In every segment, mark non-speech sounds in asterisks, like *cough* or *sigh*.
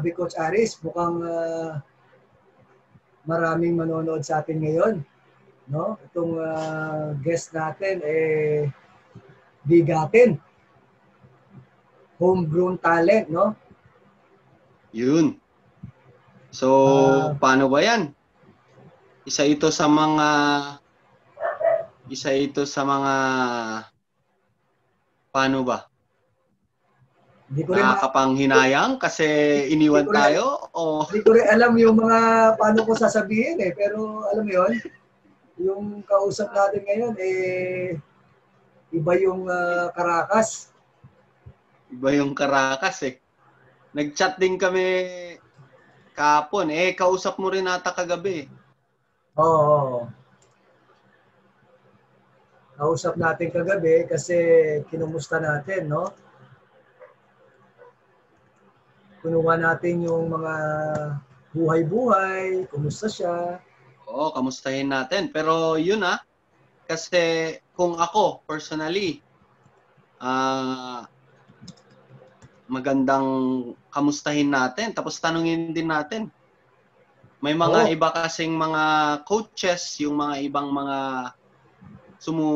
grabe Coach Aris, mukhang uh, maraming manonood sa atin ngayon. No? Itong uh, guest natin eh bigatin. Homegrown talent, no? Yun. So, uh, paano ba 'yan? Isa ito sa mga isa ito sa mga paano ba? Hindi ko rin nakakapanghinayang kasi iniwan rin, tayo o Hindi ko rin alam yung mga paano ko sasabihin eh pero alam mo yon yung kausap natin ngayon eh iba yung uh, Caracas. Iba yung Caracas eh. Nag-chat din kami kapon. Eh, kausap mo rin ata kagabi. Oo. Oh, Kausap natin kagabi kasi kinumusta natin, no? Kunuha natin yung mga buhay-buhay, kumusta siya. Oo, kamustahin natin. Pero yun ah, kasi kung ako personally, ah uh, magandang kamustahin natin tapos tanungin din natin. May mga oh. iba kasing mga coaches, yung mga ibang mga sumu,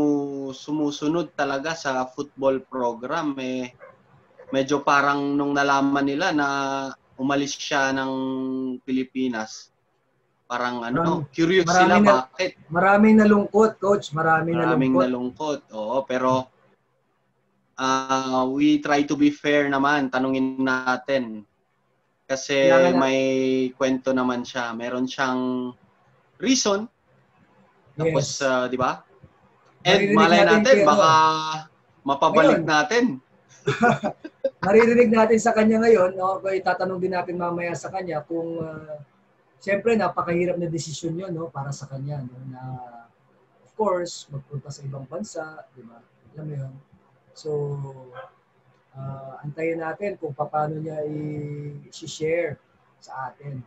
sumusunod talaga sa football program eh medyo parang nung nalaman nila na umalis siya ng Pilipinas, parang ano, marami, curious sila na, bakit. Maraming nalungkot, coach. Maraming, maraming nalungkot. nalungkot. Oo, pero uh, we try to be fair naman. Tanungin natin. Kasi Kailangan may na. kwento naman siya. Meron siyang reason. Tapos, yes. uh, di ba? And malay natin, natin baka mapabalik Ngayon, natin. *laughs* Maririnig natin sa kanya ngayon, no? Okay, tatanong din natin mamaya sa kanya kung uh, siyempre napakahirap na desisyon 'yon, no, para sa kanya, no, na of course, magpunta sa ibang bansa, di ba? Alam mo 'yon. So, uh, antayin natin kung paano niya i-share sa atin.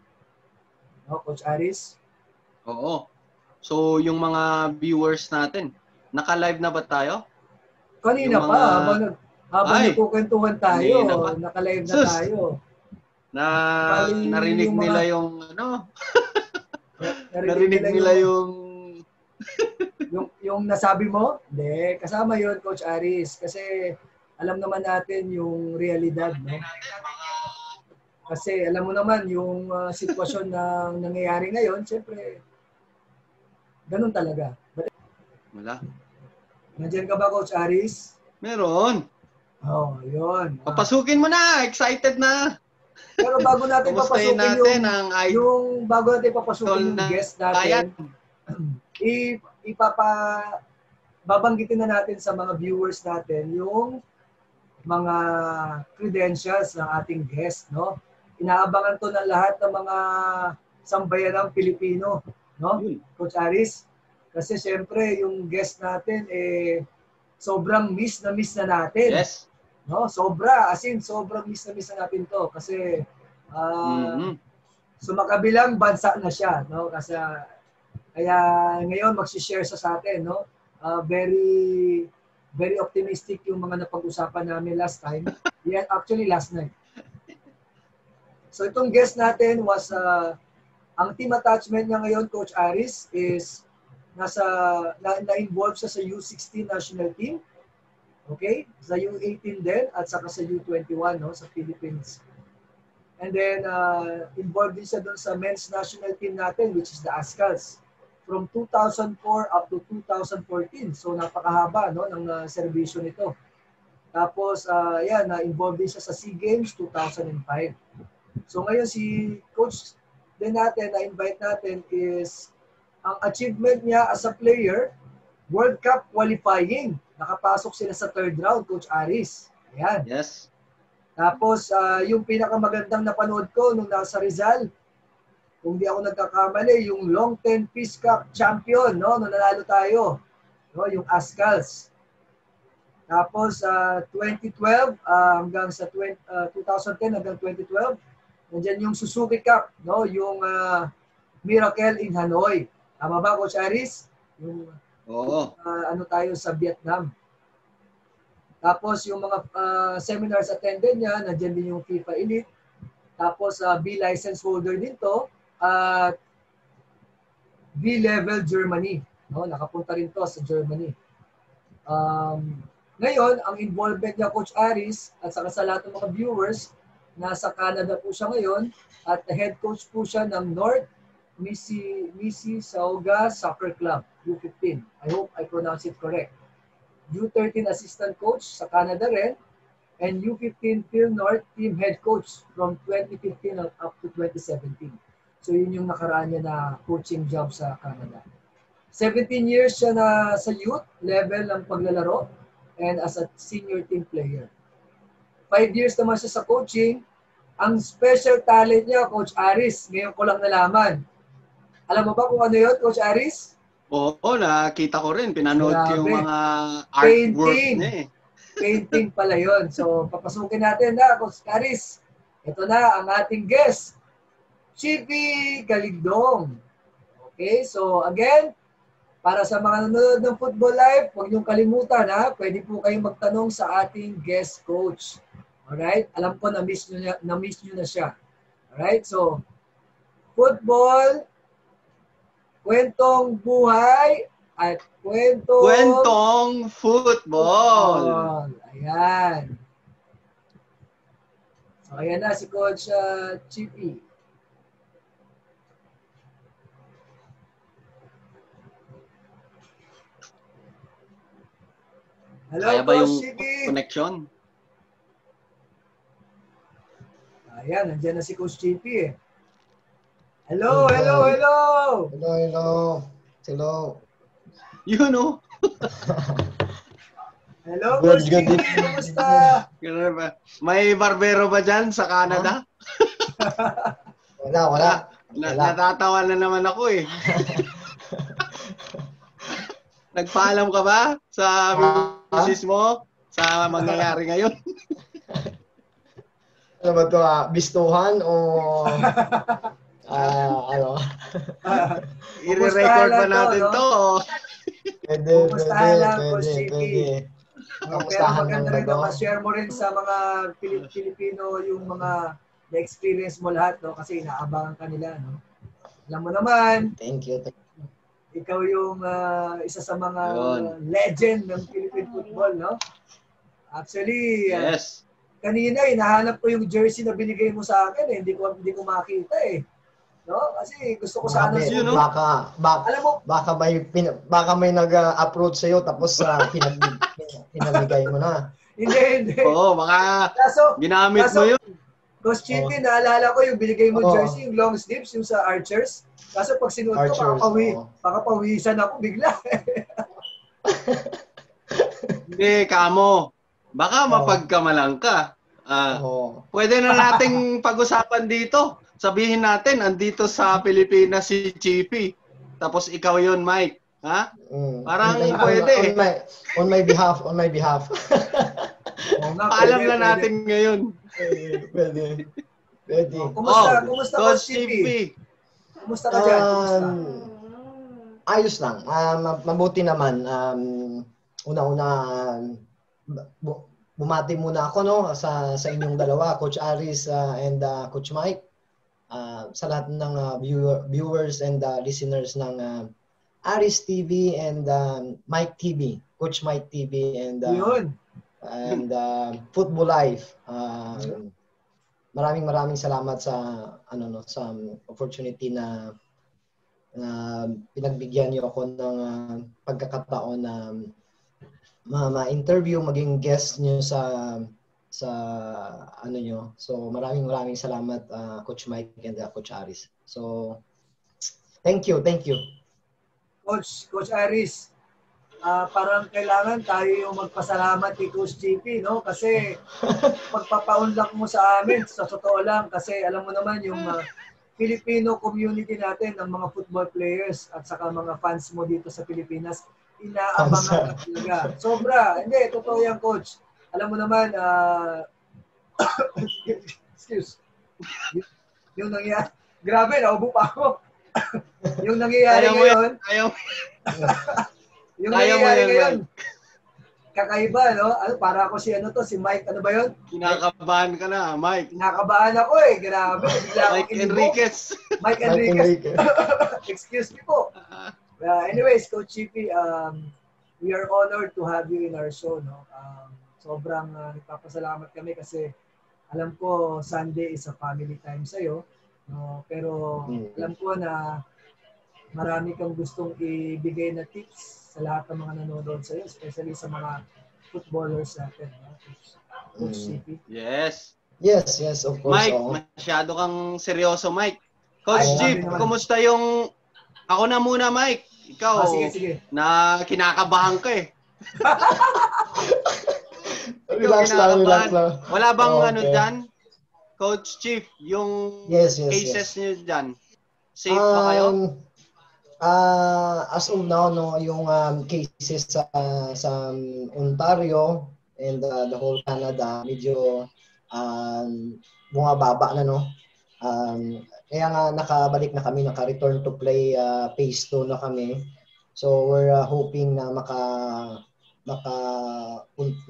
No, Coach Aris? Oo. So, yung mga viewers natin, naka-live na ba tayo? Kanina mga... pa, habang, habang Ay, nagkukwentuhan tayo, naka-live na Sus. tayo. Na Bali, narinig yung mga... nila yung ano? *laughs* narinig, narinig nila yung, yung yung yung nasabi mo? Hindi, kasama 'yon Coach Aris kasi alam naman natin yung realidad, no? Kasi alam mo naman yung uh, sitwasyon na nangyayari ngayon, siyempre ganun talaga. But, Wala. Nandiyan ka ba, Coach Aris? Meron. Oh, yun. Papasukin mo na. Excited na. Pero bago natin papasukin natin yung, ang yung bago natin papasukin yung guest natin, *clears throat* i, ipapa babanggitin na natin sa mga viewers natin yung mga credentials ng ating guest, no? Inaabangan to ng lahat ng mga sambayanang Pilipino, no? Coach Aris, kasi siyempre yung guest natin eh sobrang miss na miss na natin. Yes. No, sobra as in sobrang miss na miss na natin to kasi uh, mm-hmm. sumakabilang bansa na siya, no? Kasi kaya ngayon magsi-share sa sa atin, no? Uh, very very optimistic yung mga napag-usapan namin last time. *laughs* yeah, actually last night. So itong guest natin was uh, ang team attachment niya ngayon Coach Aris is nasa na, na-involve siya sa U16 national team. Okay? Sa U18 din at saka sa U21 no sa Philippines. And then uh, involved din siya doon sa men's national team natin which is the Ascals from 2004 up to 2014. So napakahaba no ng uh, serbisyo nito. Tapos uh, yan na-involved din siya sa SEA Games 2005. So ngayon si coach din natin na invite natin is ang achievement niya as a player, World Cup qualifying. Nakapasok sila sa third round, Coach Aris. Ayan. Yes. Tapos, uh, yung pinakamagandang napanood ko nung nasa Rizal, kung di ako nagkakamali, yung Long Ten Peace Cup champion, no? Nung nanalo tayo, no? yung Ascals. Tapos, uh, 2012 uh, hanggang sa 20, uh, 2010 hanggang 2012, nandiyan yung Suzuki Cup, no? yung uh, Miracle in Hanoi. Tama ba, Coach Aris? Yung, Oo. Uh, ano tayo sa Vietnam. Tapos yung mga uh, seminars attended niya, nandiyan din yung FIFA Elite. Tapos uh, B license holder din to at uh, B level Germany. No, nakapunta rin to sa Germany. Um, ngayon, ang involvement niya Coach Aris at saka sa lahat ng mga viewers, nasa Canada po siya ngayon at head coach po siya ng North Missy Missy Sauga Soccer Club, U15. I hope I pronounce it correct. U13 assistant coach sa Canada rin and U15 Phil North team head coach from 2015 up to 2017. So yun yung nakaraan niya na coaching job sa Canada. 17 years siya na sa youth level ng paglalaro and as a senior team player. 5 years naman siya sa coaching. Ang special talent niya, Coach Aris, ngayon ko lang nalaman. Alam mo ba kung ano yun, Coach Aris? Oo, nakita ko rin. Pinanood ko yung mga artwork niya eh painting pala yon. So, papasukin natin na, Coach Caris. Ito na ang ating guest, Chippy Galigdong. Okay, so again, para sa mga nanonood ng Football Live, huwag niyong kalimutan ha, pwede po kayong magtanong sa ating guest coach. Alright? Alam ko na-miss niyo na, na-miss niyo na siya. Alright? So, football, kwentong buhay, at kwentong... Kwentong football. football. Ayan. So, ayan na si Coach uh, Chippy. Hello, Kaya ba Coach yung Chippy? connection? Ayan, nandiyan na si Coach Chippy eh. Hello, hello, hello! Hello, hello. Hello. Yun, oh. Hello, good, good. Kumusta? May barbero ba dyan sa Canada? wala, wala. Na, wala. Natatawa na naman ako eh. Nagpaalam ka ba sa business mo sa mangyayari ngayon? ano ba ito? Uh, bistuhan o *laughs* uh, ano? I-record ba natin to? to Pwede, Kumustahan pwede, lang, pwede, pwede. No, pero maganda rin na share mo rin sa mga Pilipino yung mga na-experience mo lahat, no? Kasi inaabangan ka nila, no? Alam mo naman. Thank you. Ikaw yung uh, isa sa mga Yun. legend ng Philippine football, no? Actually, ah, yes. Uh, kanina, hinahanap ko yung jersey na binigay mo sa akin, eh. Hindi ko, hindi ko makita, eh. No? Kasi gusto ko sana Grabe, no? Baka, baka, Alam mo, baka may, pin, baka may nag-approach sa'yo tapos *laughs* uh, pinag, pinamigay mo na. hindi, hindi. Oo, baka kaso, ginamit kaso, mo yun. Coach Chippy, oh. naalala ko yung binigay mo oh. jersey, yung long sleeves, yung sa Archers. Kaso pag sinuot ko, makapawi, oh. makapawisan ako bigla. *laughs* Hindi, kamo. Baka oh. mapagkamalang ka. Uh, oh. Pwede na nating pag-usapan dito sabihin natin, andito sa Pilipinas si Chippy. Tapos ikaw yon Mike. Ha? Mm. Parang on, pwede. On, my, on my behalf, on my behalf. Paalam na natin pwede. ngayon. Pwede. Pwede. Oh, kumusta, oh, kumusta Coach Chippy? Kumusta ka dyan? Kumusta? Um, ayos lang. Um, mabuti naman. Um, una-una, um, bumati muna ako no sa sa inyong dalawa, Coach Aris uh, and uh, Coach Mike uh, sa lahat ng uh, viewer, viewers and uh, listeners ng uh, Aris TV and um, Mike TV, Coach Mike TV and uh, and uh, Football Life. Uh, maraming maraming salamat sa ano no sa opportunity na na pinagbigyan niyo ako ng uh, pagkakataon na ma-interview maging guest niyo sa sa ano nyo. So maraming maraming salamat uh, Coach Mike and uh, Coach Aris. So thank you, thank you. Coach, Coach Aris, uh, parang kailangan tayo yung magpasalamat kay Coach JP, no? Kasi *laughs* pagpapaunlak mo sa amin, sa totoo lang, kasi alam mo naman yung uh, Filipino community natin, ng mga football players at saka mga fans mo dito sa Pilipinas, inaabangan ka talaga. Sobra. Hindi, totoo yan, Coach alam mo naman, uh, *coughs* excuse, yung nangyayari, grabe, naubo pa ako. yung nangyayari ayaw ngayon, ayaw. *laughs* yung nangyayari ngayon, kakaiba, no? Ano, para ako si ano to, si Mike, ano ba yun? Kinakabahan ka na, Mike. Kinakabahan ako eh, grabe. Mike Enriquez. Mike Enriquez. *laughs* Excuse me po. Uh, anyways, Coach Chippy, um, we are honored to have you in our show, no? Um, sobrang uh, nagpapasalamat kami kasi alam ko Sunday is a family time sa'yo, no? Pero mm. alam ko na marami kang gustong ibigay na tips sa lahat ng mga nanonood sa iyo, especially sa mga footballers natin. No? Coach mm. Yes. Yes, yes, of course. Mike, oh. masyado kang seryoso, Mike. Coach Ay, Jeep, kumusta yung... Ako na muna, Mike. Ikaw, ah, sige, sige. na kinakabahan ka eh. *laughs* relax lang, relax lang. Wala bang oh, okay. ano dyan? Coach Chief, yung yes, yes, cases yes. niyo dyan, safe um, ba kayo? Um, uh, as of now no yung um, cases sa sa Ontario and uh, the whole Canada medyo um, bumababa na no um, kaya nga nakabalik na kami naka-return to play uh, phase 2 na kami so we're uh, hoping na maka maka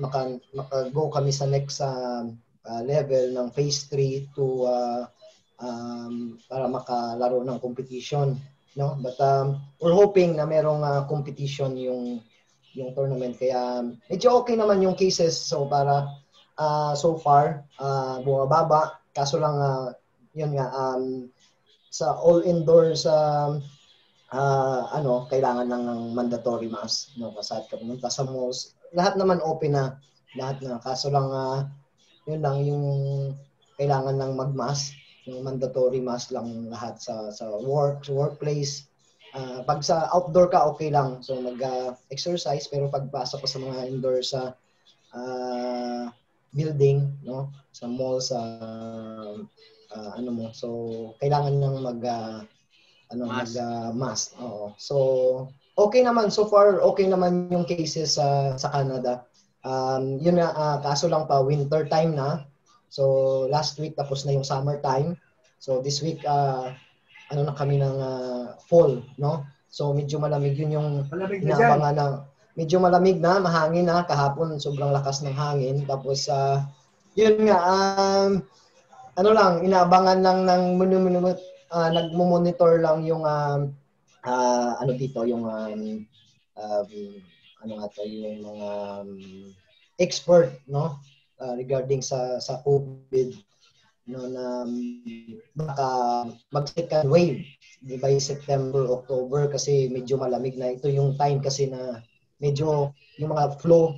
maka maka go kami sa next uh, uh, level ng phase 3 to uh, um, para makalaro ng competition no? But um, we're hoping na merong uh, competition yung yung tournament. Kaya medyo okay naman yung cases. So para uh, so far uh, bumababa. Kaso lang uh, yun nga um, sa all indoors um, uh, ano kailangan lang ng mandatory mask no kasi ka pumunta sa malls lahat naman open na lahat na kaso lang uh, yun lang yung kailangan ng magmask yung mandatory mask lang lahat sa sa work, sa workplace. Uh, pag sa outdoor ka, okay lang. So mag-exercise, uh, pero pagpasok ko sa mga indoor sa uh, building, no? sa mall, sa uh, ano mo. So kailangan nang mag uh, ano mask. mag uh, mask. Oo. So okay naman so far okay naman yung cases uh, sa Canada. Um, yun nga uh, kaso lang pa winter time na So last week tapos na yung summer time. So this week uh, ano na kami ng uh, fall, no? So medyo malamig yun yung inaabangan ng medyo malamig na, mahangin na kahapon sobrang lakas ng hangin tapos uh, yun nga um, ano lang inaabangan lang ng uh, nagmo-monitor lang yung um, uh, ano dito yung um, um, ano nga to yung mga um, expert no? Uh, regarding sa sa COVID no na baka mag second wave di ba September October kasi medyo malamig na ito yung time kasi na medyo yung mga flu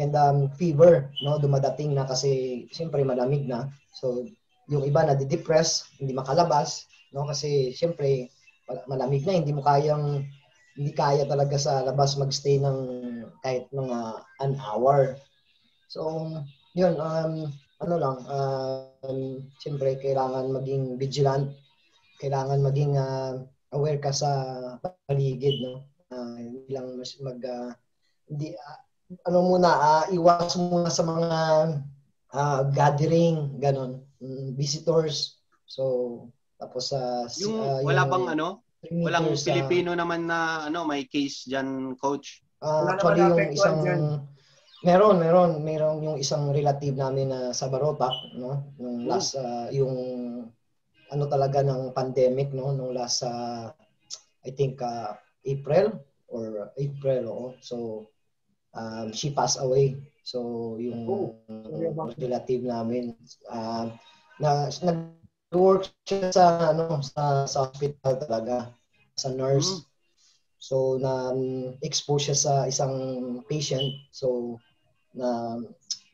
and um, fever no dumadating na kasi siyempre malamig na. So yung iba na depress hindi makalabas no kasi siyempre malamig na hindi mo kayang hindi kaya talaga sa labas magstay ng kahit mga an hour so yun, um, ano lang, um, siyempre kailangan maging vigilant, kailangan maging uh, aware ka sa paligid, no? Uh, hindi lang mag, uh, hindi, uh, ano muna, uh, iwas muna sa mga uh, gathering, ganon, um, visitors. So, tapos sa... Uh, yung, uh, wala yung, bang ano? Walang Pilipino naman na ano may case diyan coach. Uh, actually yung isang dyan Meron, meron, meron yung isang relative namin na sa Barotac, no? Nung hmm. last uh, yung ano talaga ng pandemic, no? Nung last uh, I think uh, April or April, oo. So um, she passed away. So yung oh, relative namin uh, na nag-work siya sa ano sa, sa hospital talaga sa nurse. Mm. So na um, expose siya sa isang patient. So na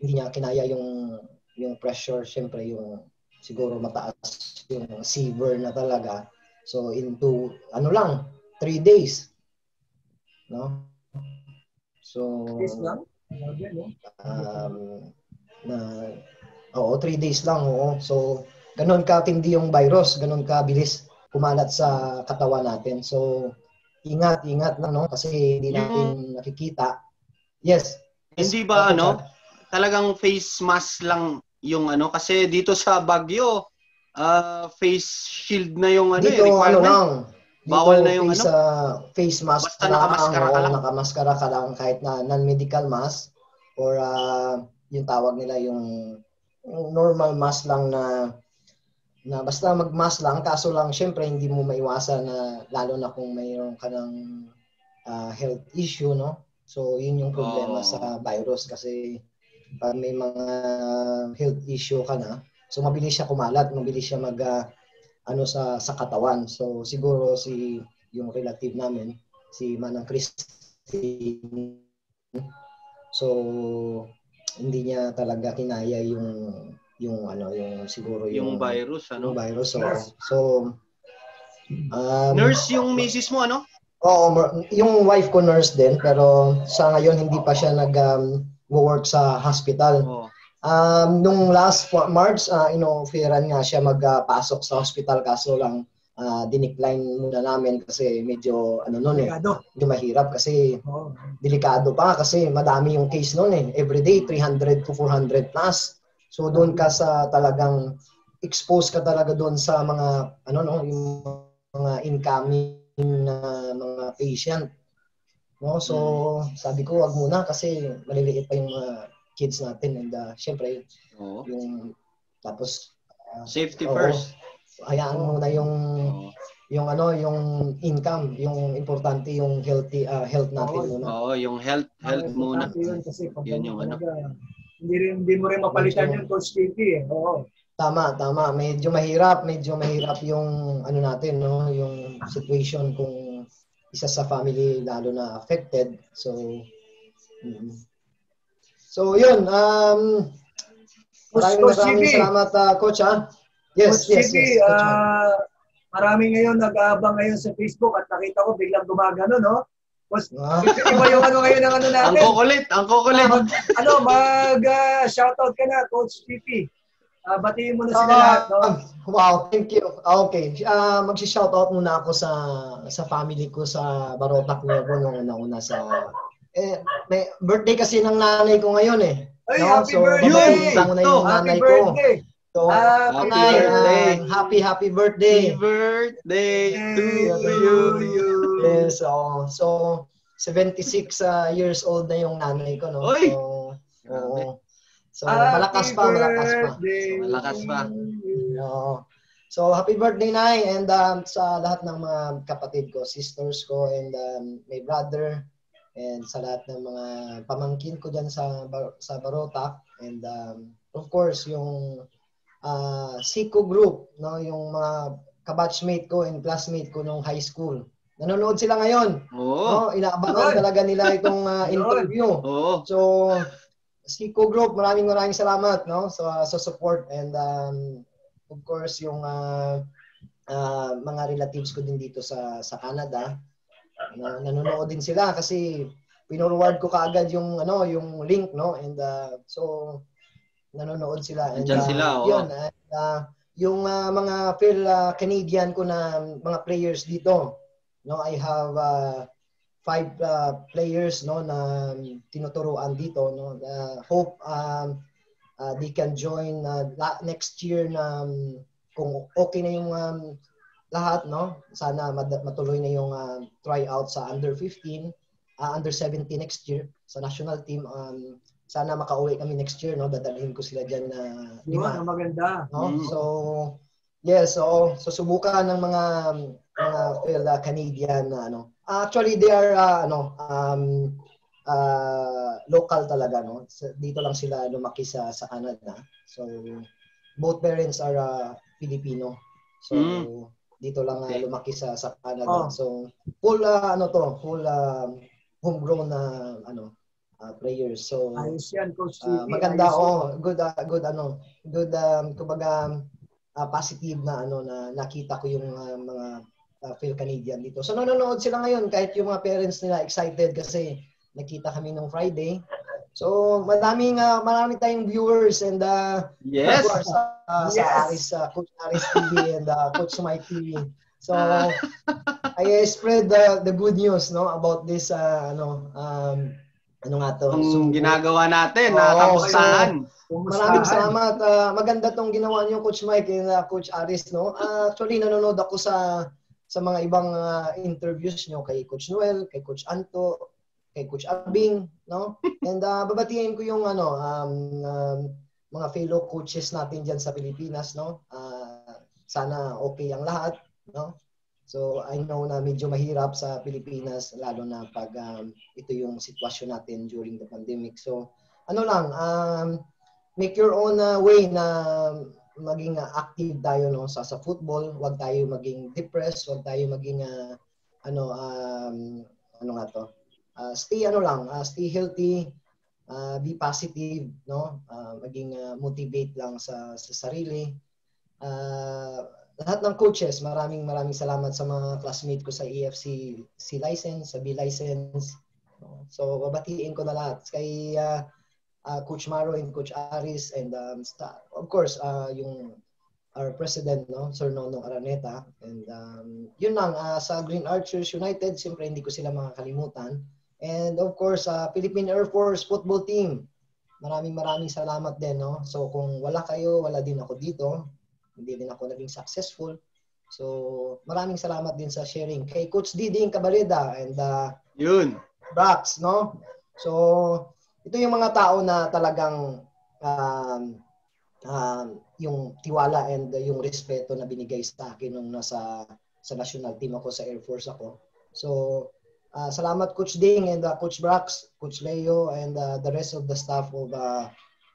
hindi niya kinaya yung yung pressure, syempre yung siguro mataas yung fever na talaga. So into ano lang, three days. No? So days lang? Um, na Oo, three days lang. Oo. So, ganun katindi yung virus, ganun kabilis kumalat sa katawan natin. So, ingat, ingat lang, no? Kasi hindi natin nakikita. Yes, hindi ba ano, talagang face mask lang yung ano kasi dito sa Bagyo uh, face shield na yung ano dito, eh, requirement. Ano lang, Bawal na yung face, ano? Uh, face mask Basta nakamaskara ka lang. Nakamaskara ka lang kahit na non-medical mask. or uh, yung tawag nila yung, yung normal mask lang na na basta mag-mask lang kaso lang syempre hindi mo maiwasan na lalo na kung mayroon ka ng uh, health issue no so yun yung problema oh. sa virus kasi pag may mga health issue ka na so mabilis siya kumalat mabilis siya mag uh, ano sa sa katawan so siguro si yung relative namin si Manang Christine So hindi niya talaga kinaya yung yung ano yung siguro yung, yung virus ano yung virus so so um, nurse yung misis mo ano Oo, yung wife ko nurse din pero sa ngayon hindi pa siya nag um, work sa hospital. Oh. Um, nung last March, uh, ino-offeran nga siya magpasok uh, sa hospital kaso lang uh, dinecline muna namin kasi medyo ano noon eh, medyo mahirap kasi oh. delikado pa kasi madami yung case noon eh. Every day 300 to 400 plus. So doon ka sa talagang expose ka talaga doon sa mga ano no, yung mga incoming na uh, mga patient. No? So mm. sabi ko wag muna kasi maliliit pa yung mga kids natin and uh, syempre oh. yung tapos uh, safety uh, first hayaan mo na yung oh. yung ano yung income yung importante yung healthy uh, health natin oh, muna oo yung health health muna yun kasi yun yung ano hindi rin hindi mo rin mapalitan yung coach TV eh oo tama tama medyo mahirap medyo mahirap yung ano natin no yung situation kung isa sa family lalo na affected so mm. so yun um maraming maraming salamat uh, coach ah Yes, Coach yes, yes. Uh, marami ngayon nag-aabang ngayon sa Facebook at nakita ko biglang gumagano, no? Mas, ah. iba yung ano ngayon ng ano natin. Ang kukulit, ang kukulit. Uh, ano, mag uh, shoutout ka na, Coach PP. Uh, batiin mo na sila uh, lahat, no? Wow, thank you. Okay, uh, magsi-shoutout muna ako sa sa family ko sa Barotac Nuevo nung una-una sa eh, may birthday kasi ng nanay ko ngayon eh. Ay, no? happy so, birthday! So, muna yung nanay happy ko. Birthday. So, happy uh, birthday. Uh, happy, happy birthday. Happy birthday to you. you. Yes, so, so 76 uh, years old na yung nanay ko, no? Oy! So, oo. So, malakas pa, malakas pa. Malakas pa. No. So, happy birthday, Nay. And um, sa lahat ng mga kapatid ko, sisters ko, and um, my brother, and sa lahat ng mga pamangkin ko dyan sa, sa Barotac. And um, of course, yung uh, Siko Group, no, yung mga kabatchmate ko and classmate ko nung high school. Nanonood sila ngayon. Oo. No, inaabangan talaga nila itong uh, interview. Oo. So, Siko Group, maraming maraming salamat no sa sa support and um, of course yung uh, uh, mga relatives ko din dito sa sa Canada na nanonood din sila kasi pinorward ko kaagad yung ano yung link no and uh, so nanonood sila. And, uh, sila, oh. Yun, uh, yung uh, mga fellow uh, Canadian ko na mga players dito, no, I have uh, five uh, players no na tinuturuan dito no uh, hope um, uh, they can join uh, next year na um, kung okay na yung um, lahat no sana matuloy na yung uh, tryout sa under 15 uh, under 17 next year sa national team um, sana makauwi kami next year, no? Dadalhin ko sila diyan na lima. Yun, maganda. No? Mm. So, yes, so, so subukan ng mga mga fellow Canadian na ano. Actually, they are uh, ano, um, uh, local talaga, no? Dito lang sila lumaki sa sa Canada. So, both parents are uh, Filipino. So, mm. dito lang uh, lumaki sa sa Canada. Oh. So, full uh, ano to, full uh, homegrown na uh, ano uh, players. So ayos yan coach uh, maganda ayos oh, good uh, good ano, good um kumbaga uh, positive na ano na nakita ko yung uh, mga uh, Phil Canadian dito. So nanonood sila ngayon kahit yung mga parents nila excited kasi nakita kami nung Friday. So maraming uh, marami tayong viewers and uh, yes. course uh, yes. sa Aris uh, Coach Aris TV and uh, Coach Mike TV. So *laughs* I spread the the good news no about this uh, ano um ano nga to? Ang so, ginagawa natin, oh, nakamustahan. So, maraming salamat. Uh, maganda tong ginawa niyo Coach Mike and uh, Coach Aris, no? Uh, actually nanonood ako sa sa mga ibang uh, interviews niyo kay Coach Noel, kay Coach Anto, kay Coach Abing, no? And uh, babatiin ko yung ano um, um, mga fellow coaches natin diyan sa Pilipinas, no? Uh, sana okay ang lahat, no? So I know na medyo mahirap sa Pilipinas lalo na pag um, ito yung sitwasyon natin during the pandemic. So ano lang, um, make your own uh, way na maging uh, active tayo no sa sa football, wag tayo maging depressed, wag tayo maging uh, ano um, ano nga to? Uh, stay ano lang, uh, stay healthy, uh, be positive, no? Uh, maging uh, motivate lang sa sa sarili. Uh, lahat ng coaches, maraming maraming salamat sa mga classmate ko sa EFC C license, sa B license. So babatiin ko na lahat kay uh, uh, Coach Maro and Coach Aris and um, of course uh, yung our president no Sir Nono Araneta. And um, yun lang uh, sa Green Archers United siyempre hindi ko sila makakalimutan. And of course uh, Philippine Air Force football team. Maraming maraming salamat din no. So kung wala kayo wala din ako dito. Hindi din ako naging successful. So, maraming salamat din sa sharing kay Coach Diding Cabareda and uh, yun. Brax, no? So, ito yung mga tao na talagang um, um, yung tiwala and uh, yung respeto na binigay sa akin nung nasa sa national team ako sa Air Force ako. So, uh, salamat Coach Ding and uh, Coach Brax, Coach Leo and uh, the rest of the staff of uh,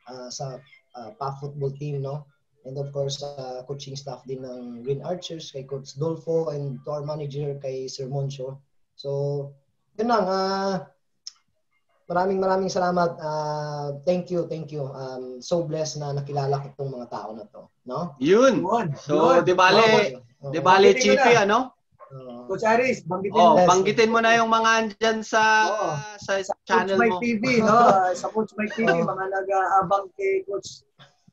uh, sa uh, PA football team, no? And of course, uh, coaching staff din ng Green Archers, kay Coach Dolfo, and to our manager, kay Sir Moncho. So, yun lang. Uh, maraming maraming salamat. Uh, thank you, thank you. Um, so blessed na nakilala ko itong mga tao na to. No? Yun. So, di bale, oh, di bale, Chippy, ano? Uh, Coach Aris, banggitin oh, mo. banggitin mo na yung mga andyan sa oh, sa, sa channel Coach mo. Mike TV, *laughs* no? sa Coach Mike TV, oh. mga nag-aabang kay Coach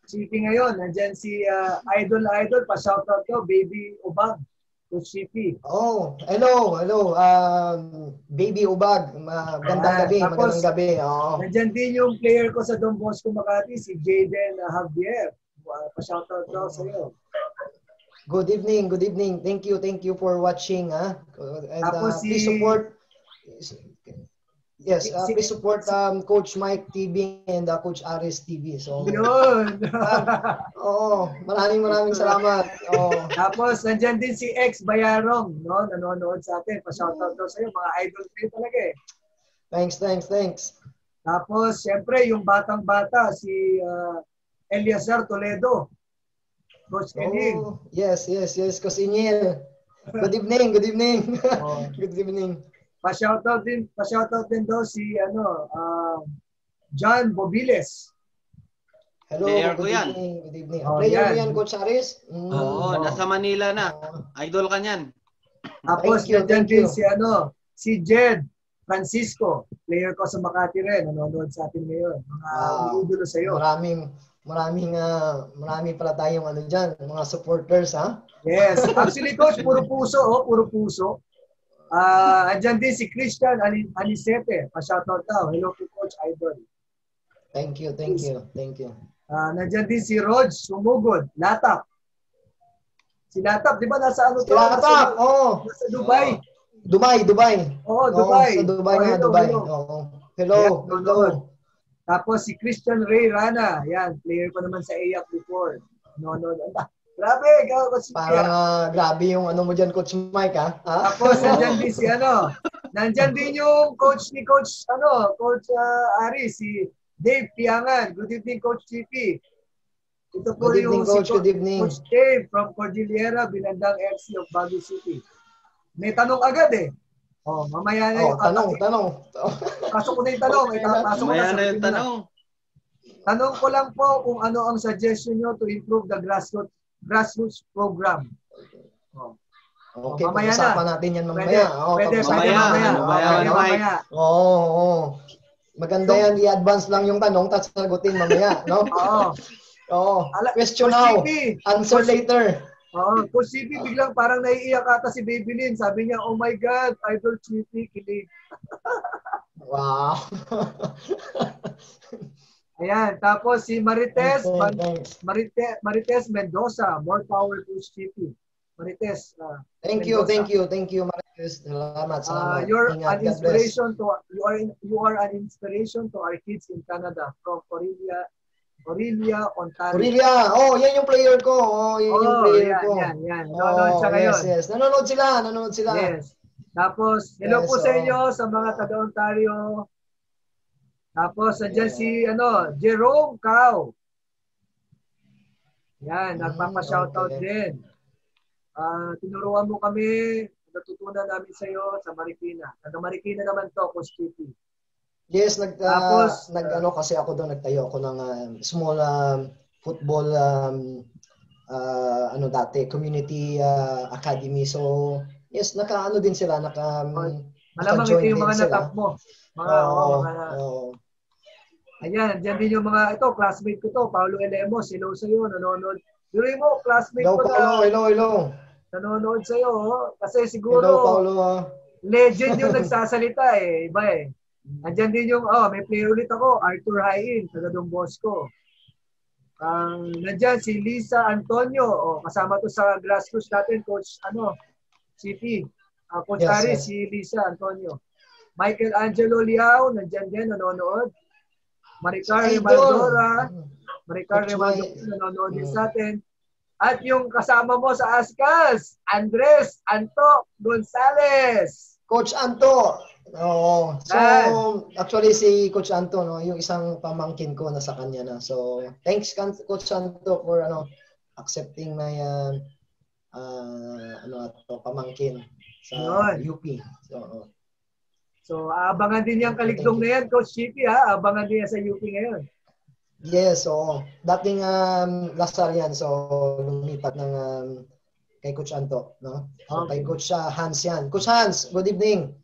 Chippy ngayon. Nandiyan si uh, Idol Idol, pa-shoutout ko, Baby Ubag. Chippy. Oh, hello, hello. Um, Baby Ubag, magandang gabi, Tapos, magandang gabi. Oh. Nandiyan din yung player ko sa Don Bosco Makati, si Jaden Javier. Uh, pa-shoutout ko sa iyo. Good evening, good evening. Thank you, thank you for watching. Ha? And Tapos uh, si... please support Yes, uh, please support um, Coach Mike TV and uh, Coach Aris TV. So, Yun! uh, *laughs* oo, maraming maraming salamat. Oh. Tapos, nandyan din si X Bayarong, no? nanonood sa atin. Pa-shoutout daw sa'yo, mga idol kayo talaga eh. Thanks, thanks, thanks. Tapos, syempre, yung batang-bata, si uh, Eliazar Toledo. Coach. Oh, yes, yes, yes, Coach Inyel. Good evening, good evening. Oh. *laughs* good evening. Pa-shoutout din, pa-shoutout din daw si ano, uh, John Bobiles. Hello, Player good yan. evening. Good evening. Oh, Player yan. yan, Coach Aris? Mm. Oo, oh, nasa Manila na. Idol ka niyan. Tapos, you, din si ano, si Jed Francisco. Player ko sa Makati rin. Nanonood sa atin ngayon. Mga wow. udulo sa iyo. Maraming maraming uh, marami pala tayong ano diyan, mga supporters ha. Yes. Actually coach, puro puso oh, puro puso. Ah, uh, andyan din si Christian Anisete. Pa-shoutout daw. Hello po, Coach Idol. Thank you, thank you, thank you. Ah, uh, nandiyan din si Rod Sumugod, Latap. Si Latap, di ba nasa ano to? Si Latap, oo. Oh. Nasa Dubai. Oh. Dubai, Dubai. Oo, oh, Dubai. Oh, sa Dubai oh, na, hello, Dubai. Hello. Oh. Hello, yeah, hello. Tapos si Christian Ray Rana, yan, player ko naman sa AYAP before. No, no, no. Grabe, ikaw, Coach Parang uh, grabe yung ano mo dyan, Coach Mike, ha? ha? Tapos, *laughs* nandyan din si ano, nandyan din yung coach ni Coach, ano, Coach uh, Ari, si Dave Piangan. Good evening, Coach CP. Ito po good evening, yung Coach. Si good evening. Coach Dave from Cordillera, Binandang FC of Baguio City. May tanong agad eh. Oh, mamaya na oh, yung tanong, tanong. Pasok ko na yung tanong. Pasok mamaya na yung tanong. Tanong ko lang po kung ano ang suggestion nyo to improve the grassroots grassroots program. Oh. Okay, oh, mamaya na. natin yan mamaya. Pwede, oh, pwede, mamaya. Mamaya, mamaya, mamaya. mamaya. Oo, oh, oh. Maganda so, yan, i-advance lang yung tanong, tapos sagutin mamaya, no? *laughs* Oo. Oo. Question now, answer later. Oo, oh, Coach CP, biglang parang naiiyak ata si Baby Lynn. Sabi niya, oh my God, Idol CP, kilig. *laughs* wow. *laughs* Ayan, tapos si Marites, Marites, Marites Mendoza, more power to Chippy. Marites. Uh, thank you, thank you, thank you, Marites. Salamat, Uh, salamat. you're Ingat, an inspiration to you are in, you are an inspiration to our kids in Canada from Aurelia, Aurelia, Ontario. Aurelia, oh, yan yung player ko. Oh, yan yung Oh, player yan, ko. yan, yan. Nanonood Oh, siya ngayon. yes, yes. Nanonood sila, nanonood sila. Yes. Tapos, hello Yes, po sa oo. inyo sa mga taga-Ontario. Tapos, Yeah. si, ano, Jerome Cow. Yan, Mm, nagpapa-shoutout okay. din. Ah, tinuruan mo kami, natutunan namin sa iyo sa Marikina. Taga Marikina naman to, Coach Kitty. Yes, nag ah, Tapos, nag ano kasi ako doon nagtayo ako ng um, small um, football um, ah, ano dati community ah, academy. So, yes, naka-ano din sila, naka um, Malamang ito yung mga natap mo. Oo, oh, mga, oo. ayan, dyan din yung mga, ito, classmate ko to, Paolo Elemos, hello sa iyo, nanonood. Yuri mo, classmate Hello, ko na, Paolo. Hello, hello. nanonood sa iyo. Kasi siguro, Hello, Paolo. ah. legend yung nagsasalita eh. Iba eh. Andyan din yung, oh, may player ulit ako, Arthur Hain, taga Don Bosco. Ang nandyan si Lisa Antonio, oh, kasama to sa grassroots natin, Coach, ano, CP. Ah, Coach Yes, yes. si Lisa Antonio. Michael Angelo Liao, nandyan din, nanonood. Maricar. Remaldora, Maricar Remaldora, nanonood din Mm. sa atin. At yung kasama mo sa Ascas, Andres Anto Gonzales. Coach Anto. Oo. So, actually si Coach Anto, no, yung isang pamangkin ko na sa kanya na. So, thanks Coach Anto for ano accepting my uh, uh, ano ato pamangkin sa Yun. UP. So. So, abangan din yung kaligtong na yan, Coach Chippy, ha? Abangan din yan sa UP ngayon. Yes, so dating um, Lasal yan. So, lumipat ng um, kay Coach Anto, no? So, Okay. kay Coach uh, Hans yan. Coach Hans, good evening.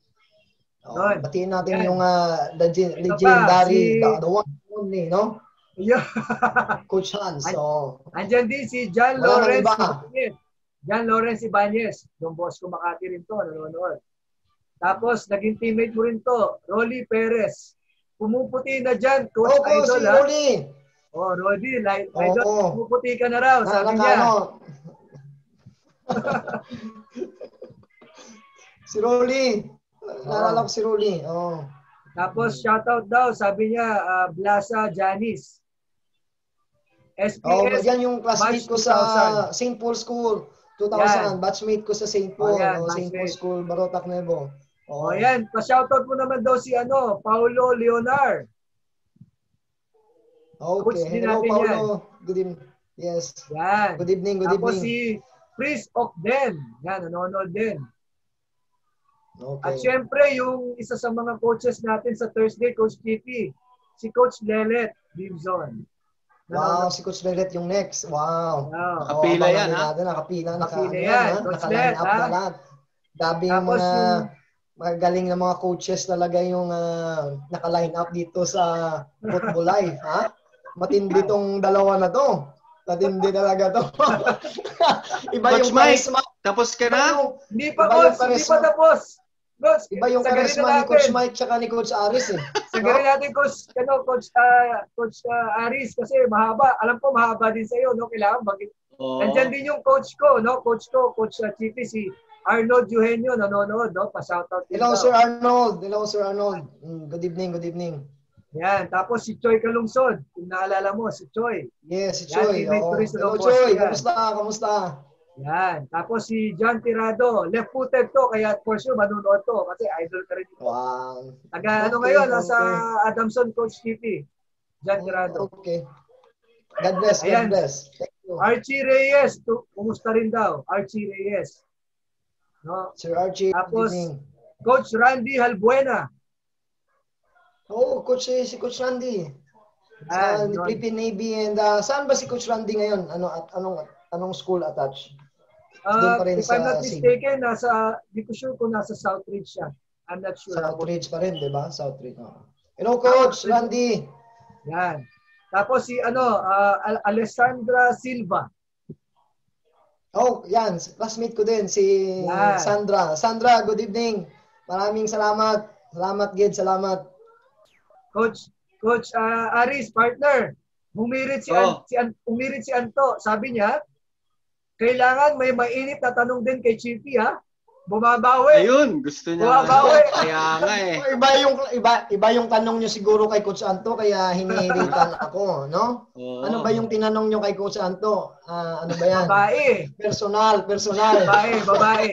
Oh, Yun. batiin natin Yan. yung uh, pa, legendary, si- the, the one only, no? Yeah. *laughs* Coach Hans. So, Andyan din si John Wala Lawrence iba. Ibanez. John Lawrence Ibanez. Yung boss ko Makati rin to, nanonood. Tapos, naging teammate mo rin to, Rolly Perez. Pumuputi na dyan, Coach oh, oh, Idol, si ha? Rolly. Oh, Rolly, like. Idol, pumuputi ka na raw, sabi niya. ano, *laughs* si Rolly. Naalala ko si Rolly. Oh. Tapos, shoutout daw, sabi niya, ah, Blasa Janice. Oh, SPS, yan yung classmate ko sa 2000. St. Paul School. Yan. 2000. Batchmate ko sa St. Paul. Oh, yan, oh, St. Paul. School, Barotac Nuevo. Oh, yan. Pa-shoutout mo naman daw si ano, Paulo Leonar. Coach Okay. din Hello, natin Paulo. yan. Good evening. Yes. Yan. Good evening, good Tapos evening. si Chris Okden. Yan, nanonood din. Okay. At syempre, yung isa sa mga coaches natin sa Thursday, Coach Kitty, si Coach Lelet Bimson. Wow, si Coach Lelet yung next. Wow. Wow. Nakapila abangan yan, ha? natin, nakapila, naka, Nakapila ano yan, ha? Coach Naka-line Let, up ha? na lahat. Grabe yung Tapos mga yung- magaling na mga coaches talaga yung ah, naka-line up dito sa Football Live, ha? Matindi *laughs* tong dalawa na to. Matindi talaga to. *laughs* Iba Coach yung Mike, charisma. Tapos ka na? yung, Hindi pa, Coach. Hindi pa tapos. Coach, iba yung charisma ni. Coach Mike tsaka ni Coach Aris eh. Sagarin natin, Coach, ano, Coach, ah, Coach ah, Aris, kasi mahaba. Alam ko, mahaba din sa iyo, no? Kailangan mag- Oo. Nandyan din yung coach ko, no? Coach ko, Coach uh, Chippy, si Arnold Eugenio, nanonood, no? Pa-shoutout Hello. Sir Arnold. Hello, Sir Arnold. Mm, Good evening, good evening. Yan. Tapos si Choi Kalungsod. Kung naalala mo, si Choi. Yes, si Yan, oo. rin sa Hello, yan. Kamusta? Kamusta? Yan. Tapos si John Tirado. Left-footed to, kaya for sure manunood to. Kasi idol ka rin. Wow. Taga ano Okay, ngayon, okay. nasa Adamson Coach Chippy. John Tirado. Okay. God bless, God Ayan. bless. Thank you. Archie Reyes. Kumusta rin daw? Archie Reyes. No? Sir Archie, Tapos-. Coach Randy Halbuena. Oo, coach eh, si Coach Randy. Sa yun. Philippine Navy and uh, saan ba si Coach Randy ngayon? Ano at anong anong school attached? Uh, pa rin if I'm sa not SIG. mistaken, nasa, di ko sure kung nasa Southridge siya. I'm not sure. Southridge pa rin, 'di ba? Southridge. oo. Hello coach Randy. Yan. Tapos si ano, Al- Alessandra Silva. Oh, yan, classmate ko din si Yan. Sandra. Sandra, good evening. Maraming salamat. Salamat, Gid. Salamat. Coach Coach ah, Aris, partner. Umirit si, An- Oh. si An- umirit si Anto. Sabi niya, kailangan may mainit na tanong din kay Chippy ha. Bumabawi. Ayun, gusto niya. Bumabawi. Kaya nga eh. Iba yung iba iba yung tanong niyo siguro kay Coach Anto kaya hinihilitan *laughs* ako, no? Oo. Ano ba yung tinanong niyo kay Coach Anto? Ah, ano ba yan? Babae. Personal, personal. Babae, babae.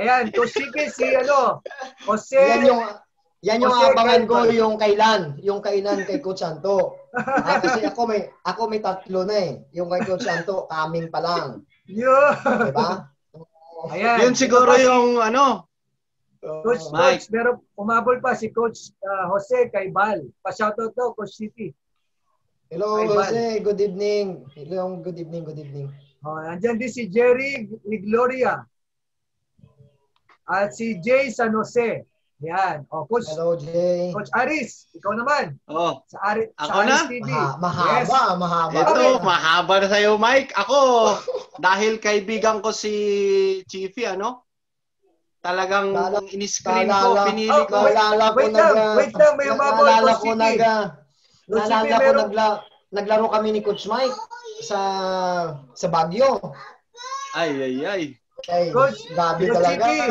Ayan, Coach Chicky, si ano, Jose. Yan yung yan yung Jose abangan ko yung kailan, yung kailan kay Coach Anto. *laughs* Ah, kasi ako may ako may tatlo na eh. Yung kay Coach Anto, coming pa lang, Yun. 'di ba? Ayan. Yun siguro yung ano. Coach, Mike. Coach, pero umabol pa si Coach ah, Jose Caibal. Pa-shoutout daw, Coach City. Hello, Kay Val. Jose. Good evening. Hello, good evening, good evening. Oh, andyan din si Jerry ni Gloria. At si Jay San Jose. Yan. Oh, Coach, Hello, Jay. Coach Aris, ikaw naman. Oh, Sa, Ari, Ako sa Aris na? TV. Maha- mahaba, mahaba. ito, Okay. mahaba na sa'yo, Mike. Ako, *laughs* dahil kaibigan ko si Chiefy, ano? Talagang Naalala- in-screen ko, pinili Oh, ko. Naalala ko lang, wait lang, may umabol, Naalala ko City, Naalala ko nagla, naglaro kami ni Coach Mike sa sa Baguio. Ay, ay, ay. Ay, Coach, grabe Coach talaga. City.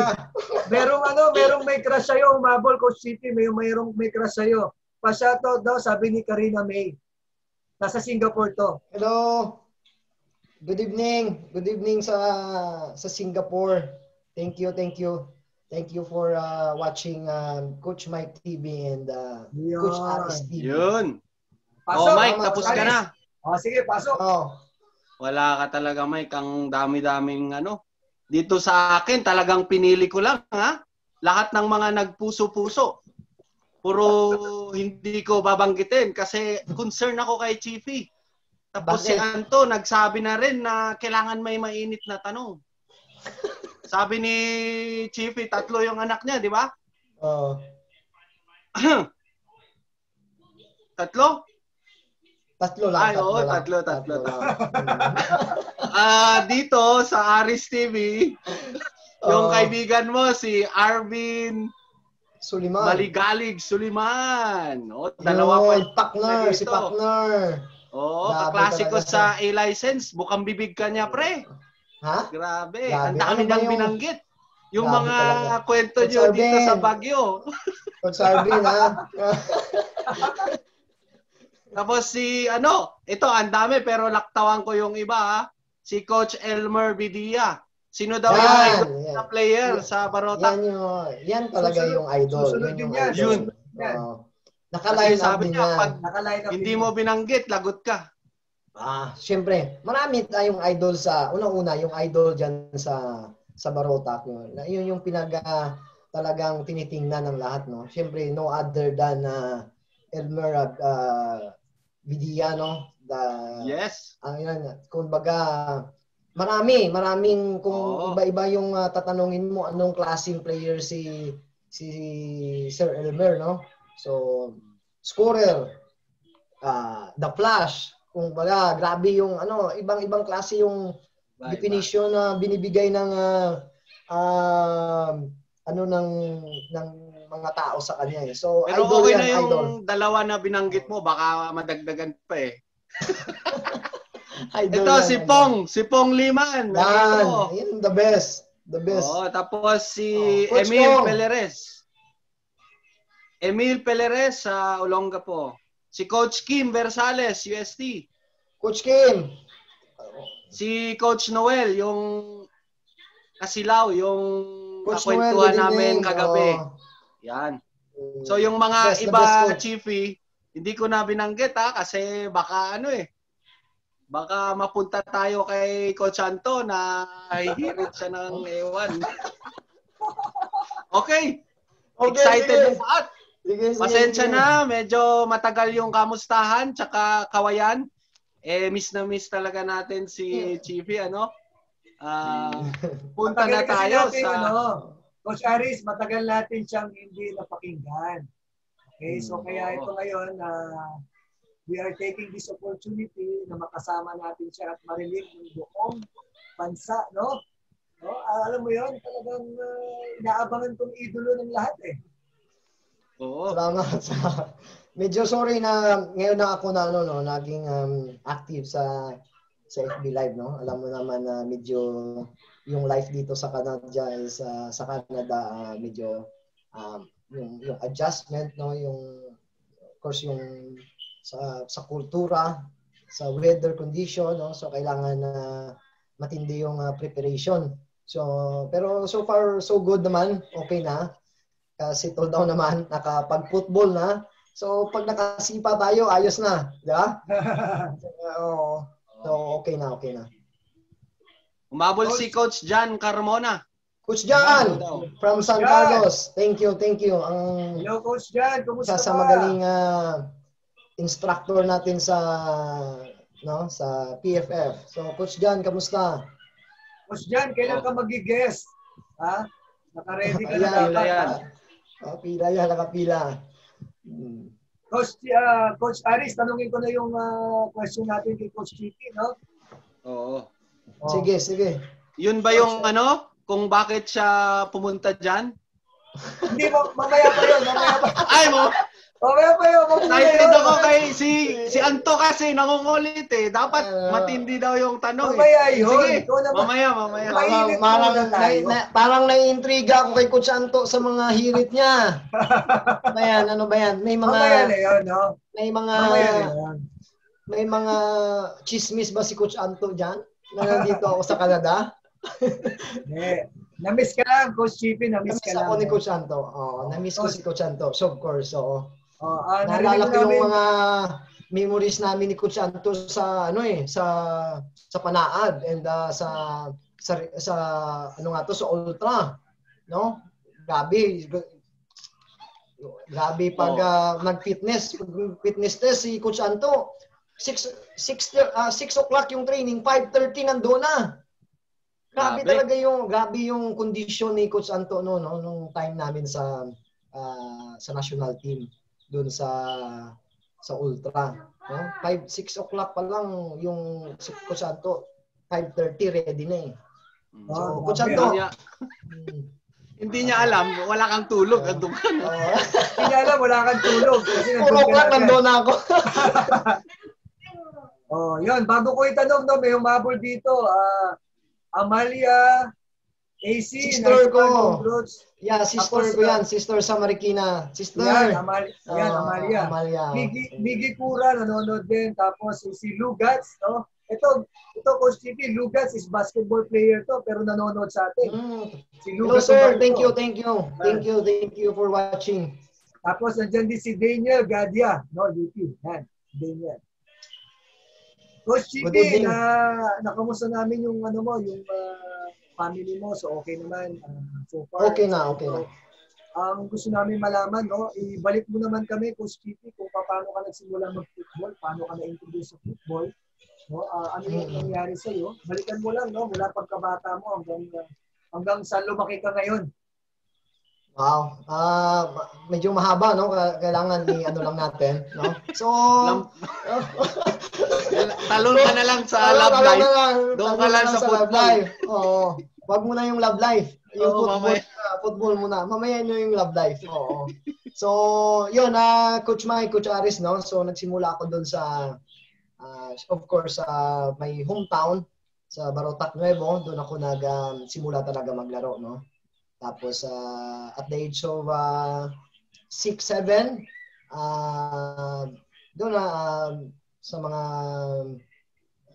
Merong ano, merong may crush sa'yo, umabol Coach City, may mayroong may crush sa'yo. Pa-shoutout daw, sabi ni Karina May. Nasa Singapore to. Hello. Good evening. Good evening sa sa Singapore. Thank you, thank you. Thank you for uh, watching um, Coach Mike TV and uh, Yun. Coach Aris TV. Yun. Pasok. Oh, Mike, tapos ka na. Oh, sige, pasok. Oh, Wala ka talaga, Mike. Ang dami-daming ano. Dito sa akin, talagang pinili ko lang, ha? Lahat ng mga nagpuso-puso. Puro hindi ko babanggitin kasi concern ako kay Chiefy. Tapos si Bakit? Anto, nagsabi na rin na kailangan may mainit na tanong. *laughs* Sabi ni Chiefy, tatlo yung anak niya, di ba? oh. *clears throat* Tatlo? Tatlo lang. Ay, oo, lang. tatlo, tatlo, lang. *laughs* Ah, dito sa Aris TV, *laughs* yung Oo. kaibigan mo si Arvin Suliman. Maligalig Suliman. O, dalawa pa. Yun, partner, si partner. Oo, kaklase ko sa A-license. Bukang bibig ka niya, pre. Ha? Grabe. Grabe. Ang dami Ano niyang yung- binanggit. Yung Grabe mga talaga. kwento niyo dito sa Baguio. Coach Arvin, ha? *laughs* Tapos si, ano, ito, ang dami, pero laktawan ko yung iba, ha? Si Coach Elmer Bidia. Sino daw yung yan, idol yan. na player sa Barota? Yan yung, yan talaga Susunod- yung idol. susunod Yan din yung yan. idol. Yun. Yan. Kasi Naka-line up sabi din niya, yan. pag Nakaline up hindi mo binanggit, lagot ka. Ah, syempre, marami tayong idol sa unang-una yung idol diyan sa sa Barotac yun. Na yun yung pinag ah, talagang tinitingnan ng lahat, no. Syempre, no other than uh, Elmer uh, Vidia, no. The, Yes. ang yan, kumbaga, marami, maraming kung Oo. iba-iba yung ah, tatanungin mo anong klaseng player si si Sir Elmer, no? So, scorer, ah, the flash, kung baga, grabe yung ano, ibang-ibang klase yung Bye, definition na binibigay ng ah, ah, ano ng ng mga tao sa kanya eh. So, Pero idol okay yan, na yung idol. dalawa na binanggit mo, baka madagdagan pa eh. *laughs* idol Ito yan, si idol. Pong, si Pong Liman. Yan, Ito. yan the best. The best. Oo, tapos si Oh, Emil Pong. Peleres. Emil Peleres sa Olongapo. Si Coach Kim Versales, UST. Coach Kim. Si Coach Noel, yung kasilaw, yung Coach Noel, nakwentuhan good namin kagabi. Oh. Yan. So yung mga Best, iba. Chiefy, hindi ko na binanggit ha, kasi baka ano eh, baka mapunta tayo kay Coach Anto na hihirit siya ng ewan. *laughs* okay, Okay, excited sige. na lahat. Sige, sige, Pasensya sige. na, medyo matagal yung kamustahan tsaka kawayan. Eh, miss na miss talaga natin si Chiefy, ano? Ah, punta na tayo natin, sa... ano, Coach Aris, matagal natin siyang hindi napakinggan. Okay, so Hmm, kaya ito ngayon, na we are taking this opportunity na makasama natin siya at marinig ng buong bansa, no? no? Ah, alam mo yon talagang uh, inaabangan tong idolo ng lahat eh. Oo. Salamat *laughs* sa Medyo sorry na ngayon na ako na ano no, naging um, active sa sa FB Live no. Alam mo naman na medyo yung life dito sa Canada is uh, sa Canada uh, medyo um, yung yung adjustment no yung of course yung sa sa kultura sa weather condition no so kailangan na uh, matindi yung uh, preparation. So pero so far so good naman. Okay na. Kasi told down naman. Nakapag football na. So pag nakasipa tayo ayos na. Di ba? *laughs* So, so okay na okay na Umabol si Coach Jan Carmona. Coach Jan from San Jan. Carlos. Thank you, thank you. Ang Hello Coach Jan, kumusta sa magaling uh, instructor natin sa no sa PFF. So Coach Jan, kamusta? Coach Jan, kailan ka magi-guest? Ha? Naka-ready ka na dapat. Yan. Oh, pila yan, nakapila. Hmm. Coach uh, Coach Aris, tanungin ko na yung uh, question natin kay Coach Chicky, no? Oo. Oh. Sige, sige. Yun ba yung ano? Kung bakit siya pumunta dyan? Hindi mo, mamaya pa yun, mamaya pa. Ay mo! Mamaya pa yun, mamaya Excited ako kay si si Anto kasi nangungulit eh. Dapat uh, matindi daw yung tanong mamaya eh. Yun. Sige, mamaya, mamaya. Parang, parang, na, na, parang naiintriga ako kay Coach Anto sa mga hirit niya. *laughs* ano ba yan? Ano ba yan? May mga... Mamaya na yun, no? May mga... Mamaya na yun. May mga chismis ba si Coach Anto dyan? Na nandito ako sa Canada. eh, na-miss ka lang, Coach Chippy, na-miss, ka lang. ako ni Coach Anto. Oh, na-miss ko si Coach Anto. So, of course, so. Oh, uh, naalala ko yung mga memories namin ni Coach Anto sa ano eh, sa sa Panaad and uh, sa sa sa ano nga to sa Ultra, no? Grabe. Grabe pag oh. uh, nag-fitness, fitness test si Coach Anto. 6 6 uh, 6 o'clock yung training, 5:30 nandoon na. Grabe, grabe talaga yung grabe yung condition ni Coach Anto no, no nung time namin sa uh, sa national team doon sa sa ultra, no? 5 6 o'clock pa lang yung si Coach Anto 5:30 ready na eh. So, oh, Coach Anto, hmm. hindi niya alam, wala kang tulog. Uh, ka na. Uh, hindi niya alam, wala kang tulog. Kasi nandun ka na. ako. *laughs* Oh, yun. Bago ko itanong, no, may umabol dito. Uh, Amalia AC. Sister ko. Yeah, sister Tapos, ko yan. Sister sa Marikina. Sister. Yan, Amal yan uh, Amalia. Amalia. Migi, Migi Kura, nanonood din. Tapos si Lugats, no? Ito, ito Coach TV, Lugats is basketball player to, pero nanonood sa atin. Mm. Si Lugats. Hello, sir. Thank you, thank you. Thank you, thank you for watching. Tapos nandiyan din si Daniel Gadia, no, YouTube. Yan, Daniel. Coach Chippy, na nakamusta namin yung ano mo, yung uh, family mo. So okay naman uh, so far. Okay na, okay so, na. Ang gusto namin malaman, no, ibalik mo naman kami, Coach Chippy, kung paano ka nagsimula mag-football, paano ka na-introduce sa football. No, uh, ano yung nangyari sa iyo? Balikan mo lang, no, mula pagkabata mo hanggang uh, hanggang sa lumaki ka ngayon. Wow. Uh, medyo mahaba, no? Kailangan i-ano lang natin, no? So, *laughs* talon ka na lang sa love life. Doon ka lang sa, sa love life. Oo. Wag mo na yung love life. Yung Oo, football, mamaya. Uh, football muna. Mamaya nyo yung love life. Oo. So, yun, uh, Coach Mike, Coach Aris, no? So, nagsimula ako doon sa, uh, of course, sa uh, my hometown, sa Barotac Nuevo. Doon ako nagsimula um, talaga maglaro, no? Tapos, uh, at the age of uh, 6, 7, uh, doon na uh, sa mga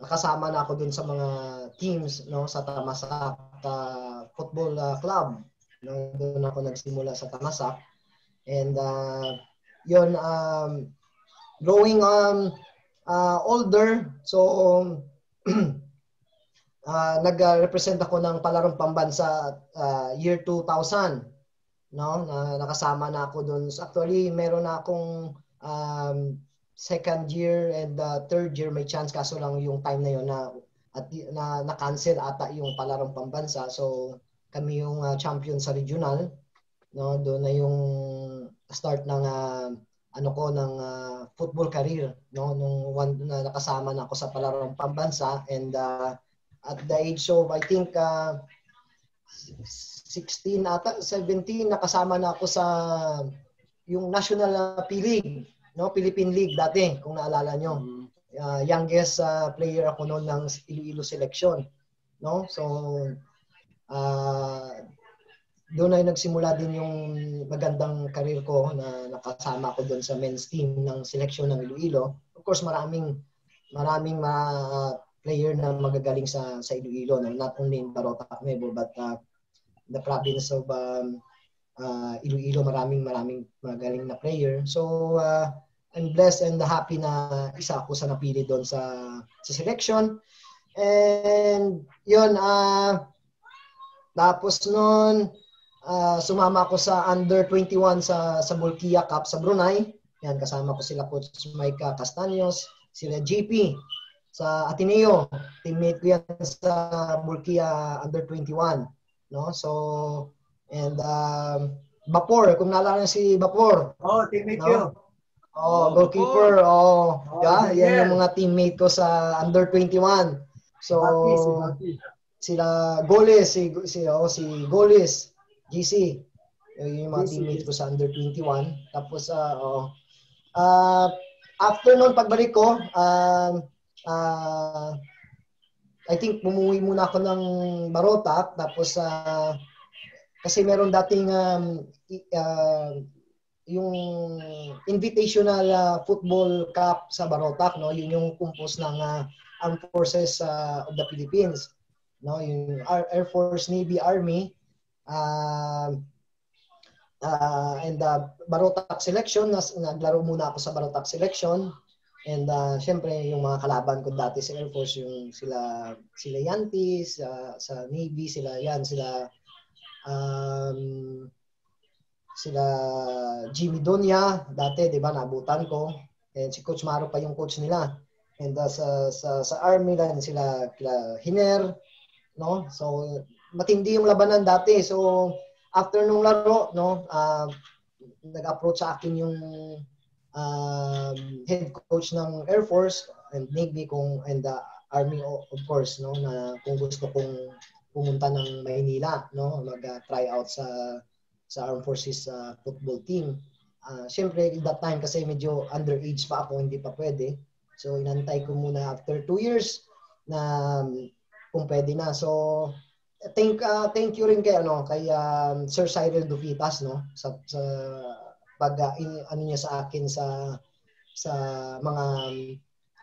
kasama na ako doon sa mga teams no sa Tamasak uh, Football uh, Club. No, doon ako nagsimula sa Tamasak. And uh, yun, um, growing um, uh, older, so *clears throat* um, uh, nag-represent ako ng palarong pambansa uh, year 2000 no? Na nakasama na ako doon so actually meron na akong um, second year and uh, third year may chance kaso lang yung time na yon na at na na-cancel ata yung palarong pambansa. So kami yung uh, champion sa regional no? Doon na yung start ng uh, ano ko ng uh, football career no? Nung one na nakasama na ako sa palarong pambansa and uh, at the age of, I think, uh, 16 ata, 17, nakasama na ako sa yung National uh, P-League, no? Philippine League dati, kung naalala nyo. Mm. Uh, youngest uh, player ako noon ng Iloilo selection. No? So, uh, doon ay nagsimula din yung magandang karir ko na nakasama ko doon sa men's team ng seleksyon ng Iloilo. Of course, maraming maraming uh, player na magagaling sa sa Iloilo, no? not only in Barota Nuevo but uh, the province of um, uh, Iloilo, maraming maraming magaling na player. So uh, I'm blessed and happy na isa ako sa napili doon sa sa selection. And yun, uh, tapos noon, uh, sumama ako sa under 21 sa sa Bulkia Cup sa Brunei. Yan, kasama ko sila Coach Mike Castaños, sila JP sa Ateneo. Teammate ko yan sa Bulkia under 21. No? So, and um, Bapor, kung naalala si Bapor. Oh, teammate no? ko. Oh, goalkeeper. Oh, oh yeah, yan yung mga teammate ko sa under 21. So, sila Goles, si, si, oh, si Goles, GC. Yung mga GC. teammates ko sa under 21. Tapos, uh, oh, uh, after noon, pagbalik ko, uh, uh, I think bumuwi muna ako ng Barota. Tapos, uh, kasi meron dating um, uh, yung invitational uh, football cup sa Barotac no yun yung compose ng uh, Armed Forces uh, of the Philippines no yung Air Force Navy Army uh, uh, and the uh, Barotac selection nas, naglaro muna ako sa Barotac selection and uh, syempre yung mga kalaban ko dati sa Air Force yung sila sila Yantis uh, sa Navy sila yan sila um, sila Jimmy Donya, dati, di ba, nabutan ko. And si Coach Maro pa yung coach nila. And uh, sa, sa, sa Army lang sila kila Hiner, no? So, matindi yung labanan dati. So, after nung laro, no, uh, nag-approach sa akin yung uh, head coach ng Air Force and Navy kung and the Army of course no na kung gusto kong pumunta ng Maynila no mag-try out sa sa Armed Forces uh, football team. Uh, Siyempre, that time kasi medyo underage pa ako, hindi pa pwede. So, inantay ko muna after two years na um, kung pwede na. So, thank uh, thank you rin kay ano kay um, Sir Cyril Dufitas no sa, sa pag uh, in, ano niya sa akin sa sa mga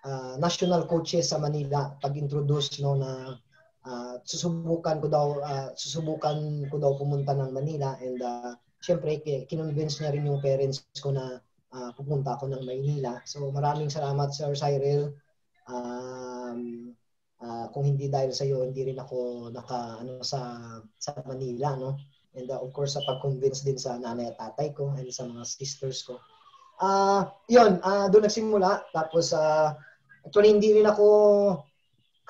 uh, national coaches sa Manila pag-introduce no na uh, susubukan ko daw uh, susubukan ko daw pumunta ng Manila and uh, syempre kinonvince niya rin yung parents ko na uh, pupunta ako ng Manila. So maraming salamat Sir Cyril. Um, uh, kung hindi dahil sa iyo hindi rin ako naka ano sa sa Manila no. And uh, of course sa pag-convince din sa nanay at tatay ko and sa mga sisters ko. Ah, uh, 'yun, uh, doon nagsimula tapos uh, actually hindi rin ako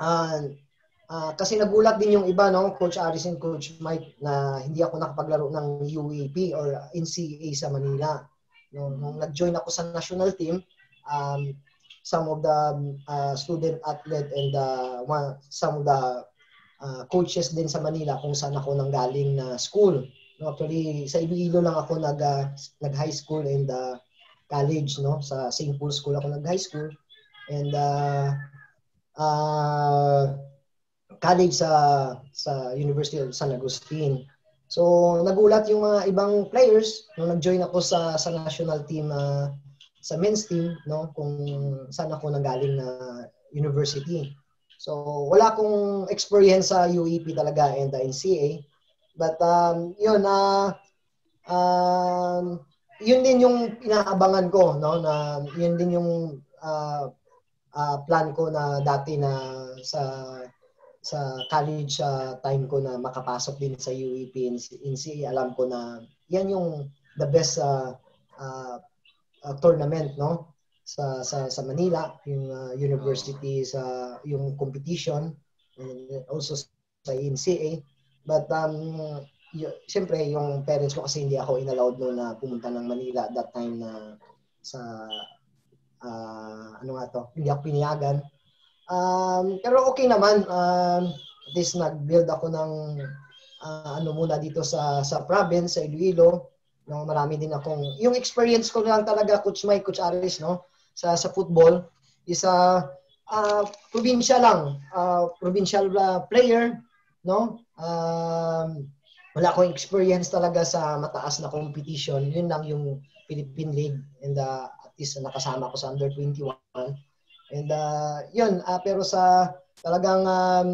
uh, Uh, kasi nagulat din yung iba, no, Coach Aris and Coach Mike, na hindi ako nakapaglaro ng UAP or NCAA sa Manila. No, nung nag-join ako sa national team, um, some of the uh, student athlete and uh, some of the uh, coaches din sa Manila kung saan ako nanggaling na school. No, actually, sa Iloilo lang ako nag, uh, nag-high school and uh, college. No? Sa St. Paul School ako nag-high school. And uh, uh, college sa sa University of San Agustin. So nagulat yung mga ibang players nung nag-join ako sa sa national team uh, sa men's team no kung saan ako nanggaling na university. So wala akong experience sa UEP talaga and the NCA. But um yun na uh, um yun din yung inaabangan ko no na yun din yung uh, uh, plan ko na dati na sa sa college uh, time ko na makapasok din sa UEP in, in alam ko na yan yung the best uh, uh, uh, tournament no sa sa sa Manila yung uh, university sa yung competition and also sa NCA but um y- syempre yung parents ko kasi hindi ako inallowed no na pumunta ng Manila at that time na sa uh, ano nga to hindi ako pinayagan Um, pero okay naman. Um, at least nag-build ako ng uh, ano muna dito sa sa province, sa Iloilo. No, marami din akong yung experience ko lang talaga coach Mike, coach Aris no sa sa football is uh, uh, probinsya lang, uh, provincial uh, player no? Um, wala akong experience talaga sa mataas na competition. Yun lang yung Philippine League and uh, at least nakasama ko sa under 21. And uh, yun, uh, pero sa talagang um,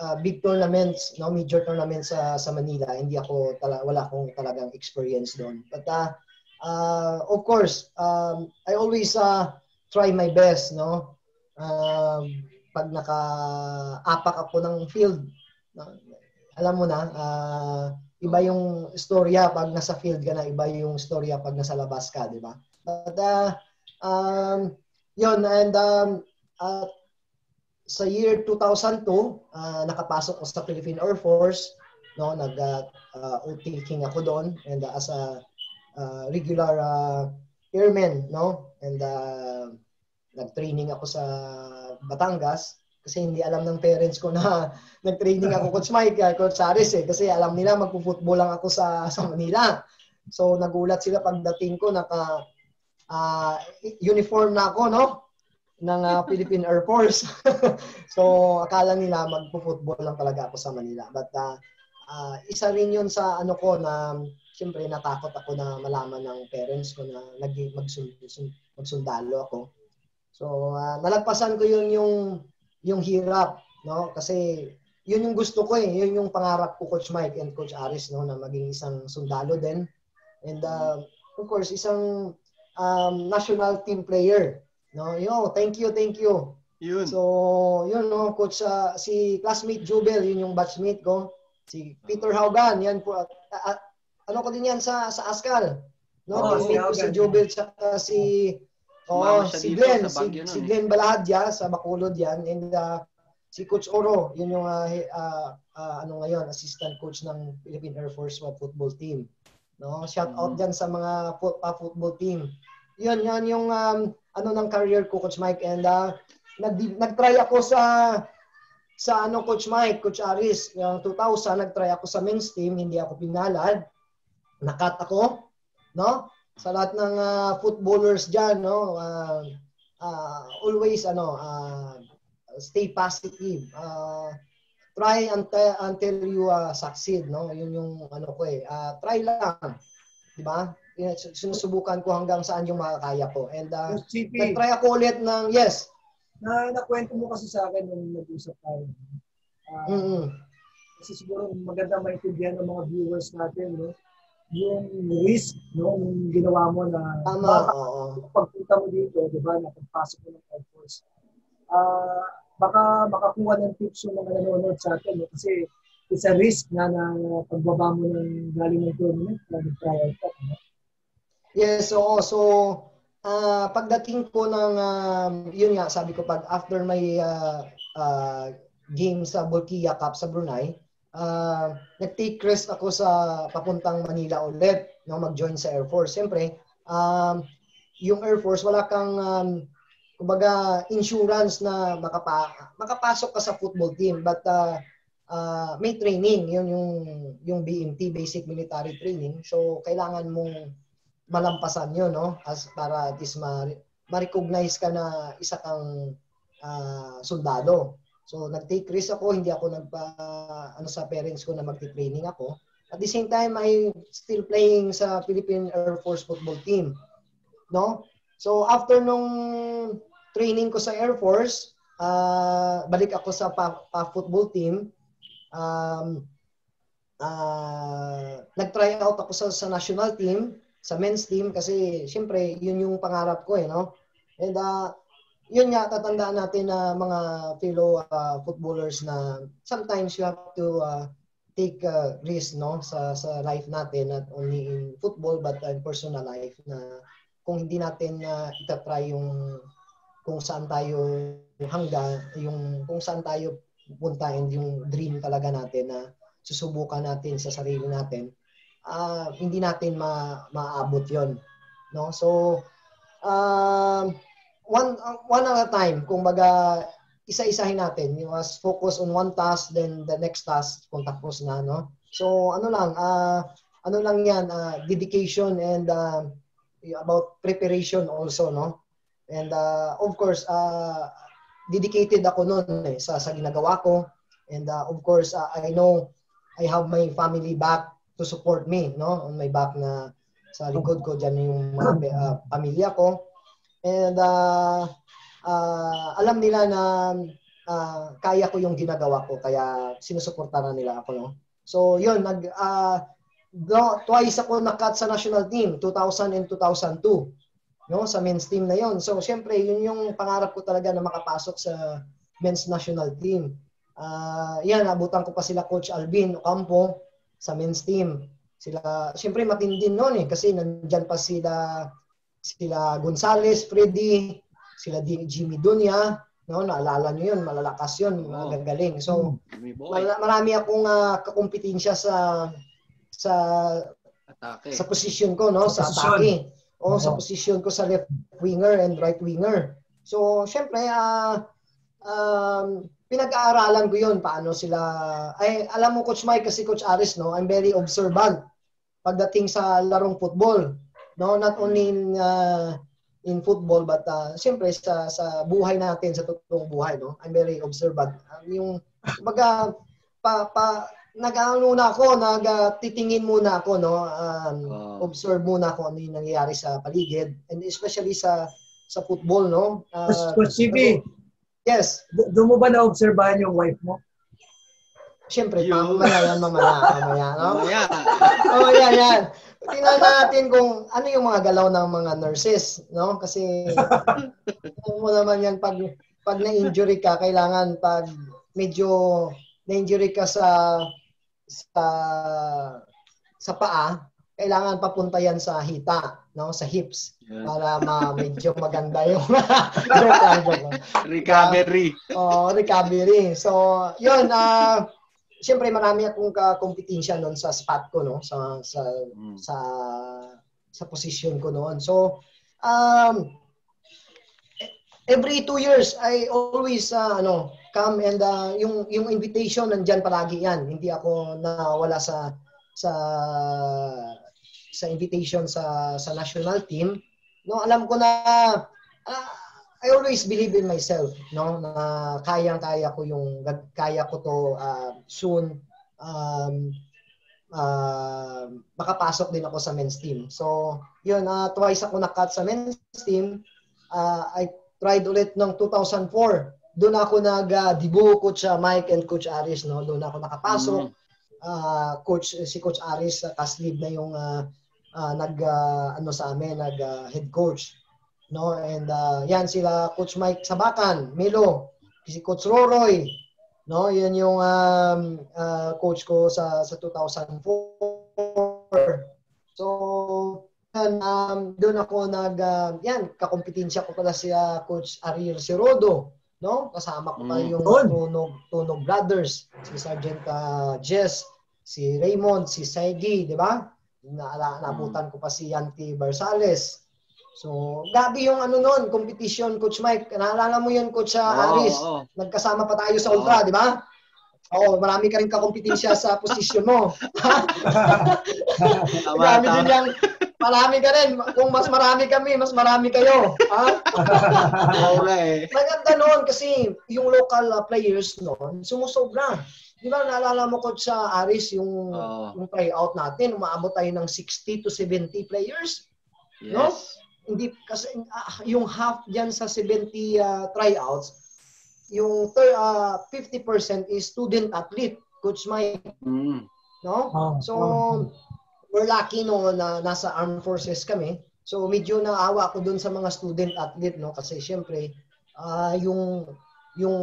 uh, big tournaments, no, major tournaments sa sa Manila, hindi ako tala, wala akong talagang experience doon. But uh, uh, of course, um, I always uh, try my best, no. Um, pag naka-apak ako ng field, alam mo na, uh, iba yung storya pag nasa field ka na, iba yung storya pag nasa labas ka, di ba? But, uh, um, yun, and um, uh, sa year 2002, uh, nakapasok ako sa Philippine Air Force, no, nag uh, uh, OT-king ako doon and uh, as a uh, regular uh, airman, no? And uh, nag-training ako sa Batangas kasi hindi alam ng parents ko na *laughs* nag-training ako Coach Mike, uh, Coach Saris eh. Kasi alam nila magpo-football lang ako sa, *laughs* sa Manila. So nagulat sila pagdating ko, naka uh, uniform na ako, no? ng uh, Philippine Air Force. *laughs* so akala nila magpo-football lang talaga ako sa Manila. But uh, uh, isa rin 'yun sa ano ko na siyempre natakot ako na malaman ng parents ko na nag magsundalo ako. So uh, nalagpasan ko 'yun yung yung hirap, no? Kasi yun yung gusto ko eh. Yun yung pangarap ko, Coach Mike and Coach Aris, no? Na maging isang sundalo din. And uh, of course, isang um, national team player. No, yo, thank you, thank you. Yun. So, yun no, coach uh, si classmate Jubel, yun yung batchmate ko. Si Peter Haugan, yan po. Uh, uh, ano ko din yan sa sa Askal. No, oh, si, ko si Jubel sa uh, si Oh, si Glenn, si, si eh. Glenn Balahadya sa Bacolod yan. And uh, si Coach Oro, yun yung uh, uh, uh, ano ngayon, assistant coach ng Philippine Air Force football team. No, shout out mm-hmm. diyan sa mga fo- uh, football team. Yun, yan yung um, ano ng career ko Coach Mike and uh, nag nagtry ako sa sa ano Coach Mike, Coach Aris, yung 2000 nagtry ako sa men's team, hindi ako pinalad. Nakat ako, no? Sa lahat ng uh, footballers diyan, no? Uh, uh, always ano, uh, stay positive. Uh, try until until you uh, succeed, no? Yun yung ano ko eh. Uh, try lang. 'Di ba? sinusubukan ko hanggang saan yung makakaya ko. And uh, nag-try ako ulit ng, yes. Na nakwento mo kasi sa akin nung nag-usap tayo. Uh, mm-hmm. Kasi siguro maganda maintindihan ng mga viewers natin, no? Yung risk no nung ginawa mo na Tama, oo. pagpunta mo dito, 'di ba, na pagpasok mo ng Air Force. Ah, uh, baka makakuha ng tips yung mga nanonood sa atin no? kasi it's a risk na na pagbaba mo ng galing ng tournament na nag-trial ka. No? Yes, oo. So, uh, pagdating ko ng, uh, yun nga, sabi ko, pag after my uh, uh, game sa Bulkia Cup sa Brunei, uh, nag-take rest ako sa papuntang Manila ulit, no, mag-join sa Air Force. Siyempre, um, yung Air Force, wala kang, um, kumbaga, insurance na makapa makapasok ka sa football team. But, uh, uh, may training, yun yung, yung BMT, Basic Military Training. So, kailangan mong malampasan yun, no? As para at least ma- ma-recognize ka na isa kang uh, soldado. So, nag-take risk ako, hindi ako nagpa, ano sa parents ko na magti-training ako. At the same time, I still playing sa Philippine Air Force football team. No? So, after nung training ko sa Air Force, uh, balik ako sa pa, pa football team. Um, uh, nag-try out ako sa, sa national team sa men's team kasi siyempre yun yung pangarap ko eh no and uh, yun nga tatandaan natin na mga fellow uh, footballers na sometimes you have to uh, take uh, risk no sa sa life natin not only in football but in personal life na kung hindi natin uh, itatry yung kung saan tayo hangga yung kung saan tayo punta and yung dream talaga natin na susubukan natin sa sarili natin uh, hindi natin ma maabot 'yon no? So uh, one one at a time. Kung baga isa-isahin natin. You must focus on one task then the next task kung tapos na no? So ano lang uh, ano lang yan uh, dedication and uh, about preparation also no? And uh, of course uh, dedicated ako noon eh, sa sa ginagawa ko. And uh, of course, uh, I know I have my family back to support me, no? On my back na sa likod ko diyan yung mga uh, pamilya ko. And uh, uh, alam nila na uh, kaya ko yung ginagawa ko kaya sinusuportahan nila ako, no? So, yun, nag uh, twice ako nakat sa national team, 2000 and 2002 no sa men's team na yon. So syempre yun yung pangarap ko talaga na makapasok sa men's national team. Uh, yan, abutan ko pa sila Coach Alvin Ocampo sa men's team. Sila, syempre matindi noon eh kasi nandiyan pa sila sila Gonzales, Freddy, sila Jimmy Dunya, no, naalala niyo yun, malalakas yun, oh. magagaling. So, marami akong uh, kakumpetensya sa sa atake. sa position ko, no, sa, sa atake o sa position ko sa left winger and right winger. So, syempre, uh, um, pinag-aaralan ko yun paano sila, ay, alam mo Coach Mike kasi Coach Aris, no, I'm very observant pagdating sa larong football. No, not only in, uh, in football but uh, siyempre sa sa buhay natin sa totoong buhay no I'm very observant um, yung baga pa, pa nag-ano na ako, nagtitingin muna ako, no? Um, uh, observe muna ako ano yung nangyayari sa paligid and especially sa sa football, no? Uh, Coach CB, yes. Doon mo ba na-obserbahan yung wife mo? Siyempre, mamaya yan, mamaya, mamaya, no? Mamaya. oh, yan, yan. Tingnan natin kung ano yung mga galaw ng mga nurses, no? Kasi, alam mo naman yan, pag, pag na-injury ka, kailangan pag medyo na-injury ka sa sa sa paa, kailangan papunta yan sa hita, no, sa hips yeah. para ma medyo maganda yung *laughs* recovery. Uh, oh, recovery. So, 'yun uh, Siyempre marami akong ka-competition noon sa spot ko no, sa sa mm. sa sa position ko noon. So, um every two years I always uh, ano come and uh, yung yung invitation nandiyan palagi yan. Hindi ako nawala sa sa sa invitation sa sa national team. No, alam ko na uh, I always believe in myself, no, na kayang-kaya ko yung kaya ko to uh, soon um uh, makapasok din ako sa men's team. So, yun, uh, twice ako na-cut sa men's team. Uh, I tried ulit ng 2004 doon ako nag-debut uh, coach uh, Mike and coach Aris no doon ako nakapasok mm. uh, coach si coach Aris uh, Kaslib na yung uh, uh, nag uh, ano sa amin nag uh, head coach no and uh, yan sila coach Mike Sabakan Milo si coach Roroy no yan yung um, uh, coach ko sa sa 2004 so yan, um, doon ako nag uh, yan kakompetensya ko pala si uh, coach Ariel Sirodo no? Kasama ko pa mm. yung mm. Tunog, Tunog Brothers, si Sergeant uh, Jess, si Raymond, si Saigi, di ba? Na, nabutan ko pa si Yanti Barsales. So, gabi yung ano noon, competition, Coach Mike. Naalala mo yun, Coach uh, oh, Aris? Oh. Nagkasama pa tayo sa Ultra, oh. di ba? Oo, oh, marami ka rin kakompetensya sa *laughs* posisyon mo. *laughs* Marami din yung Marami ka rin. Kung mas marami kami, mas marami kayo. Ha? *laughs* okay. Maganda noon kasi yung local uh, players noon, sumusobra. Di ba naalala mo ko sa Aris yung oh. yung tryout natin, umaabot tayo ng 60 to 70 players. Yes. No? Hindi kasi uh, yung half diyan sa 70 uh, tryouts, yung uh, 50% is student athlete, coach Mike. Mm. No? Oh, so oh we're lucky no na nasa armed forces kami. So medyo naawa ako doon sa mga student athlete no kasi syempre uh, yung yung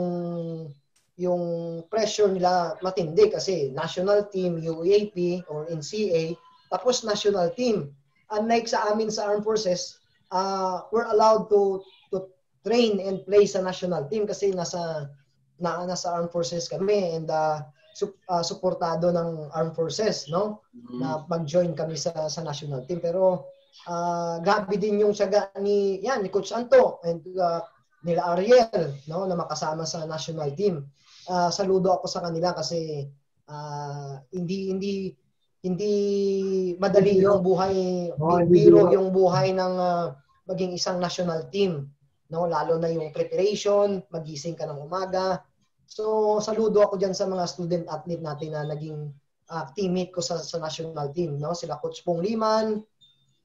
yung pressure nila matindi kasi national team, UAP or NCA, tapos national team. Unlike sa amin sa armed forces, uh, we're allowed to to train and play sa national team kasi nasa na, nasa armed forces kami and uh, su- uh, suportado ng armed forces no? Mm-hmm. na mag-join kami sa sa national team. Pero uh, gabi din yung saga ni yan ni coach Anto and uh, nila Ariel no? Na makasama sa national team. Uh, saludo ako sa kanila kasi uh, hindi hindi hindi madali yung buhay oh, biro yung buhay ng uh, maging isang national team no lalo na yung preparation magising ka ng umaga So, saludo ako dyan sa mga student athlete natin na naging uh, teammate ko sa, sa national team. No? Sila Coach Pong Liman,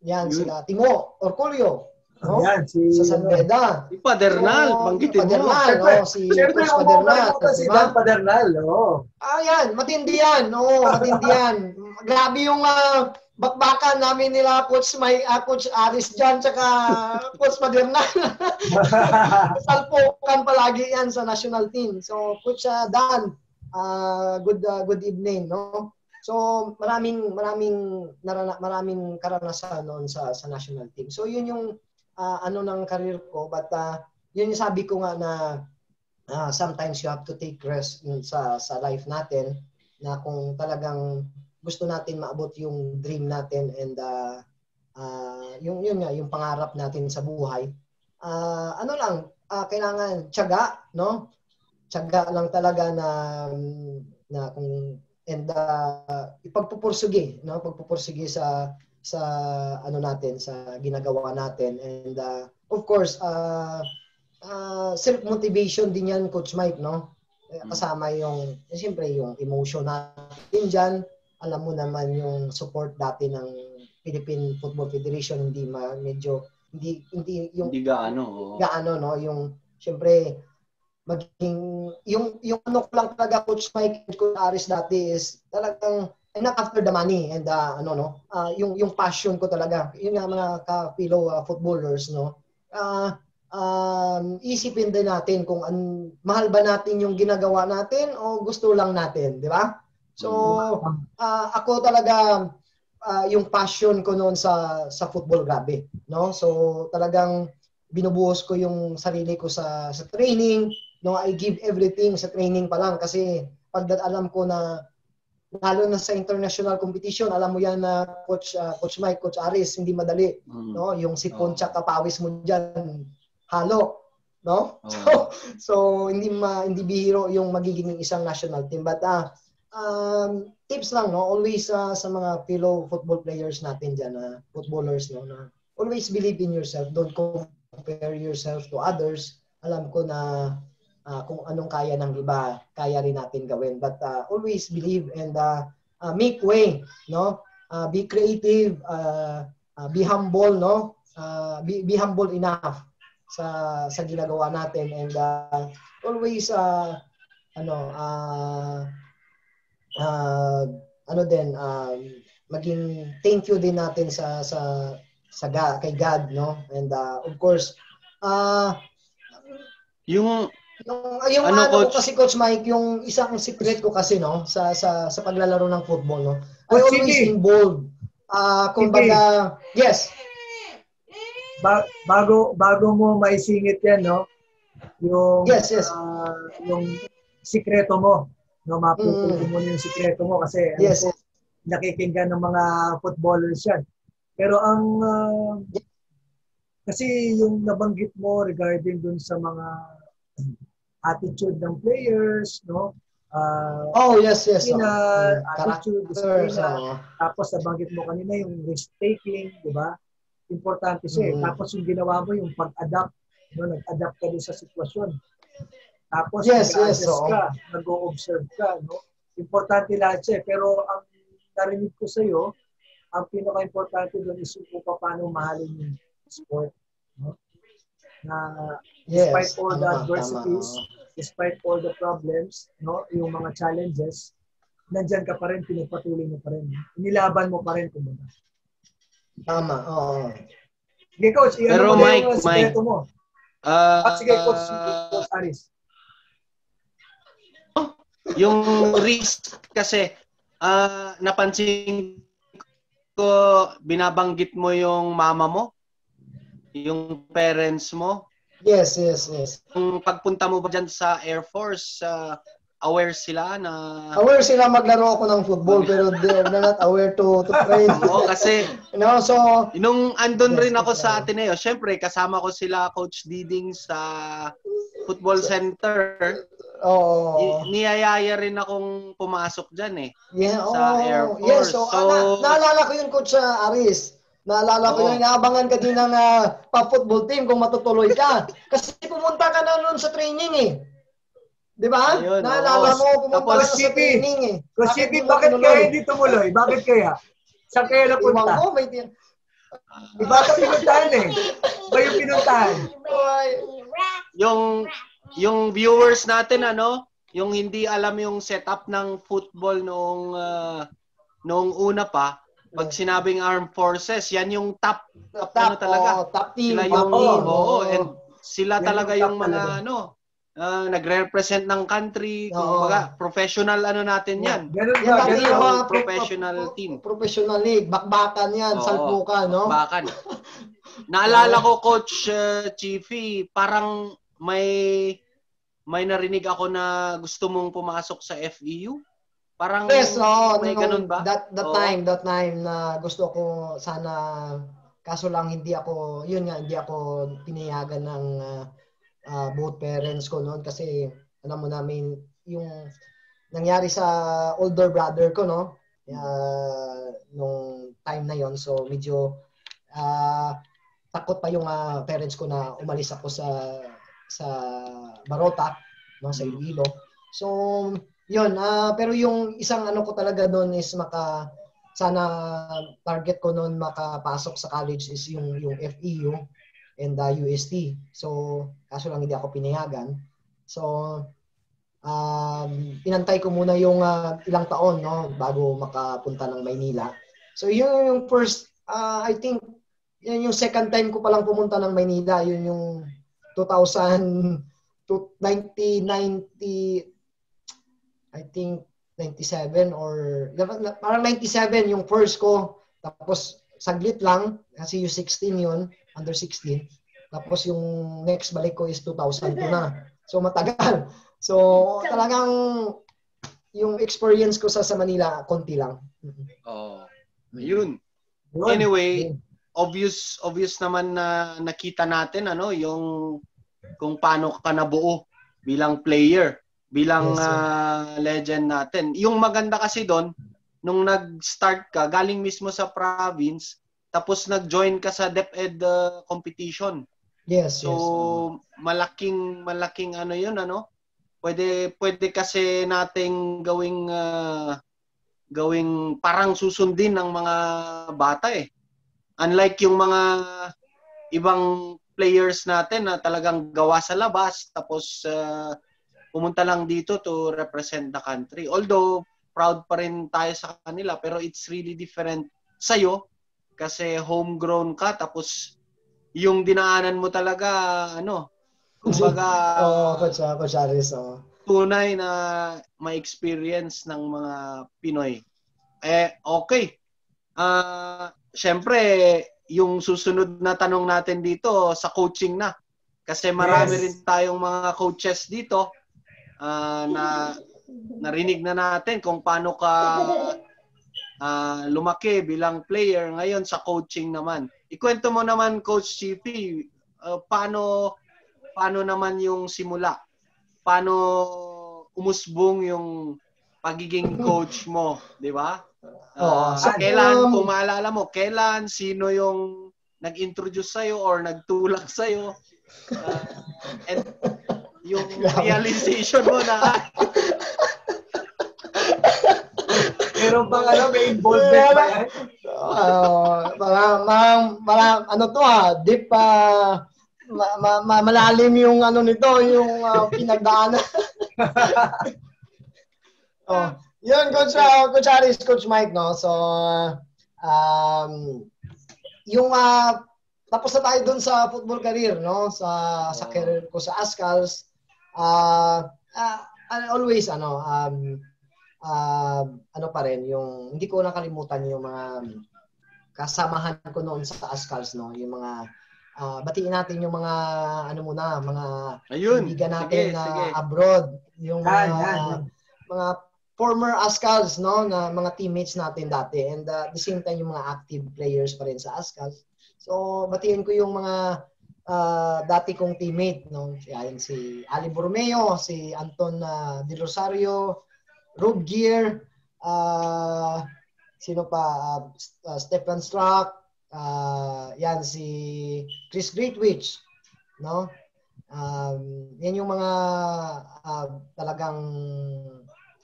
yan, Yun. sila Timo Orculio, No? Ayan, si... Sa San Beda. Si Padernal, so, banggitin mo. Padernal, no? Si Siyempre, Coach Padernal. Si Dan Padernal, no? Ah, yan, matindi yan. Oo, matindi yan. *laughs* Grabe yung uh, bakbakan namin nila Coach May, uh, Coach Aris dyan, tsaka *laughs* Coach Padernal. *laughs* Salpokan palagi yan sa national team. So, Coach uh, Dan, uh, good uh, good evening, no? So, maraming maraming narana, maraming karanasan noon sa sa national team. So, yun yung uh, ano ng career ko but uh, yun yung sabi ko nga na uh, sometimes you have to take rest in, sa sa life natin na kung talagang gusto natin maabot yung dream natin and uh, uh, yung yun nga yung pangarap natin sa buhay. Uh, ano lang uh, kailangan tiyaga no? Tiyaga lang talaga na na kung and uh, ipagpupursige no? Pagpupursige sa sa ano natin sa ginagawa natin. And uh, of course uh, uh, self motivation din yan coach Mike no? Mm. kasama yung eh, siyempre yung emotion natin diyan alam mo naman yung support dati ng Philippine Football Federation hindi ma, medyo hindi hindi yung hindi gaano gaano no? Yung siyempre maging yung yung ano lang talaga coach Mike coach Aris dati is talagang and not after the money and uh, ano no? Uh, yung yung passion ko talaga. Yun nga mga ka fellow uh, footballers no? Uh, um, isipin din natin kung an, mahal ba natin yung ginagawa natin o gusto lang natin di ba so uh, ako talaga uh, yung passion ko noon sa sa football grabe no so talagang binubuhos ko yung sarili ko sa sa training no I give everything sa training pa lang kasi pag alam ko na lalo na sa international competition, alam mo yan na coach uh, coach Mike, coach Aris, hindi madali, mm. no? Yung si Poncha oh. kapawis mo diyan, halo, no? Oh. *laughs* So, so hindi ma hindi bihiro yung magiging isang national team but uh, um, tips lang no, always uh, sa mga fellow football players natin diyan, uh, footballers no, na always believe in yourself, don't compare yourself to others. Alam ko na uh, kung anong kaya ng iba, kaya rin natin gawin. But uh, always believe and uh, uh, make way, no? Uh, be creative, uh, uh, be humble, no? Uh, be, be humble enough sa sa ginagawa natin and uh, always uh, ano uh, uh, ano din uh, maging thank you din natin sa sa sa God, kay God no and uh, of course uh, yung yung, yung ano, ano coach? ko kasi Coach Mike, yung isang secret ko kasi no sa sa sa paglalaro ng football no. I oh, always sige. involved. Ah, uh, kumbaga, yes. Ba- bago bago mo maisingit 'yan no. Yung yes, yes. Uh, yung sikreto mo. No, mapuputo mm. mo yung sikreto mo kasi yes. ano, nakikinggan ng mga footballers 'yan. Pero ang uh, kasi yung nabanggit mo regarding dun sa mga attitude ng players, no? Uh, oh, yes, yes. Ina, oh. attitude, disciplina. Tapos nabanggit mo kanina yung risk-taking, di ba? Importante siya. Mm. Tapos yung ginawa mo, yung pag-adapt, no? nag-adapt ka din sa sitwasyon. Tapos yes, yes, so. ka, nag-o-observe ka, no? Importante lahat siya. Pero ang narinig ko sa iyo, ang pinaka-importante doon is kung paano mahalin yung sport. No? Na despite yes, all the adversities, tama. despite all the problems, no, yung mga challenges, nandiyan ka pa rin, pinagpatuloy mo pa rin. Inilaban mo pa rin, kumbaga. Tama, oo. Sige, Coach, iyan Pero mo Mike, yung Mike, mo. Uh, At sige, Coach, Coach Aris. Yung risk kasi, uh, napansin ko, binabanggit mo yung mama mo, yung parents mo, Yes, yes, yes. Kung pagpunta mo ba dyan sa Air Force, uh, aware sila na... Aware sila maglaro ako ng football pero they're not aware to, to train. *laughs* Oo, kasi... You know, so... Nung andun yes, rin ako sa Ateneo, syempre kasama ko sila Coach Diding sa football center. Oo. Oh. Niyayaya rin akong pumasok dyan eh. Yeah, sa oh, Air Force. Yes, so, so na- naalala ko yun Coach uh, Aris Naalala ko yung inaabangan ka din ng uh, pa-football team kung matutuloy ka. *laughs* Kasi pumunta ka na noon sa training eh. Di ba? Naalala mo, pumunta ka sa training eh. Coach Chippy, bakit kaya hindi tumuloy? Bakit kaya? Saan kaya napunta? Iwan ko, may tin... Iba ito pinuntahan eh. Iba yung pinuntahan. Yung, yung viewers natin, ano, yung hindi alam yung setup ng football noong uh, noong una pa, pag sinabing armed forces, yan yung top, top, top ano talaga. Oh, top team. Sila yung, oh, oh, and sila yan talaga yung, yung mga talaga. ano, uh, nagre-represent ng country, oh. kumbaga, professional ano natin yan. Ganun ba? Ganun yung mga professional pro, team. Professional league, bakbakan yan, oh, salpukan, no? Bakbakan. *laughs* Naalala ko, Coach uh, Chiefy, parang may may narinig ako na gusto mong pumasok sa FEU? Parang yes, oh, may no, ganun ba? That, that oh. time, that time na gusto ko sana kaso lang hindi ako, yun nga, hindi ako pinayagan ng uh, uh, both parents ko noon kasi alam mo namin yung nangyari sa older brother ko, no? Uh, nung time na yon so medyo uh, takot pa yung uh, parents ko na umalis ako sa sa Barota, no, sa Iloilo. So, yun, uh, pero yung isang ano ko talaga doon is maka sana target ko noon makapasok sa college is yung yung FEU and the UST. So, kaso lang hindi ako pinayagan. So, um, inantay ko muna yung uh, ilang taon no bago makapunta ng Maynila. So, yun yung first uh, I think yan yung second time ko pa lang pumunta ng Maynila, yun yung 2000 to 1990 I think 97 or parang 97 yung first ko. Tapos saglit lang kasi yung 16 yun under 16 tapos yung next balik ko is 2002 na. So matagal. *laughs* So talagang yung experience ko sa, sa Manila konti lang. Oh yun. Anyway obvious obvious naman na nakita natin ano yung kung paano ka nabuo bilang player, bilang yes, uh, legend natin. Yung maganda kasi doon nung nag-start ka galing mismo sa province tapos nag-join ka sa DepEd uh, competition. Yes, so, yes. malaking malaking ano 'yun ano? Pwede pwede kasi nating gawing uh, gawing parang susundin ng mga bata eh. Unlike yung mga ibang players natin na talagang gawa sa labas tapos uh, pumunta lang dito to represent the country. Although proud pa rin tayo sa kanila pero it's really different sa'yo kasi homegrown ka tapos yung dinaanan mo talaga ano kumbaga *laughs* oh, coach, uh, coach Aris, oh. tunay na may experience ng mga Pinoy. Eh okay. Ah, uh, syempre yung susunod na tanong natin dito sa coaching na. Kasi marami yes. rin tayong mga coaches dito uh, na narinig na natin kung paano ka uh, lumaki bilang player ngayon sa coaching naman. Ikwento mo naman Coach Chippy, uh, paano paano naman yung simula? Paano umusbong yung pagiging coach mo, di ba? Uh, so, kailan, um, kung maalala mo, kailan, sino yung nag-introduce sa'yo or nagtulak sa'yo? Uh, and yung *laughs* realization mo na Meron bang ano, may involvement ba yan? Uh, parang, parang, parang, ano to ha, deep, uh, ma, ma, ma, malalim yung ano nito, yung uh, pinagdaanan. *laughs* oh, yun, Coach, uh, Coach Aris, Coach Mike, no? So, um, yung, uh, tapos na tayo dun sa football career, no? Sa, sa career ko sa Ascals. Uh, uh, always, ano, um, uh, ano pa rin, yung, hindi ko nakalimutan yung mga kasamahan ko noon sa Ascals, no? Yung mga, uh, batiin natin yung mga, ano muna, mga Ayun, kaibigan natin sige, na sige. abroad. Yung mga, uh, mga former Ascals, no, na mga teammates natin dati. And uh, at the same time, yung mga active players pa rin sa Ascals. So, batiin ko yung mga uh, dati kong teammate, no. Ayan, si Ali Bormeo, si Anton uh, De Rosario, Rob Gear, uh, sino pa, uh, uh, Stefan Strack, uh, yan, si Chris Greatwich, no? Um, yan yung mga uh, talagang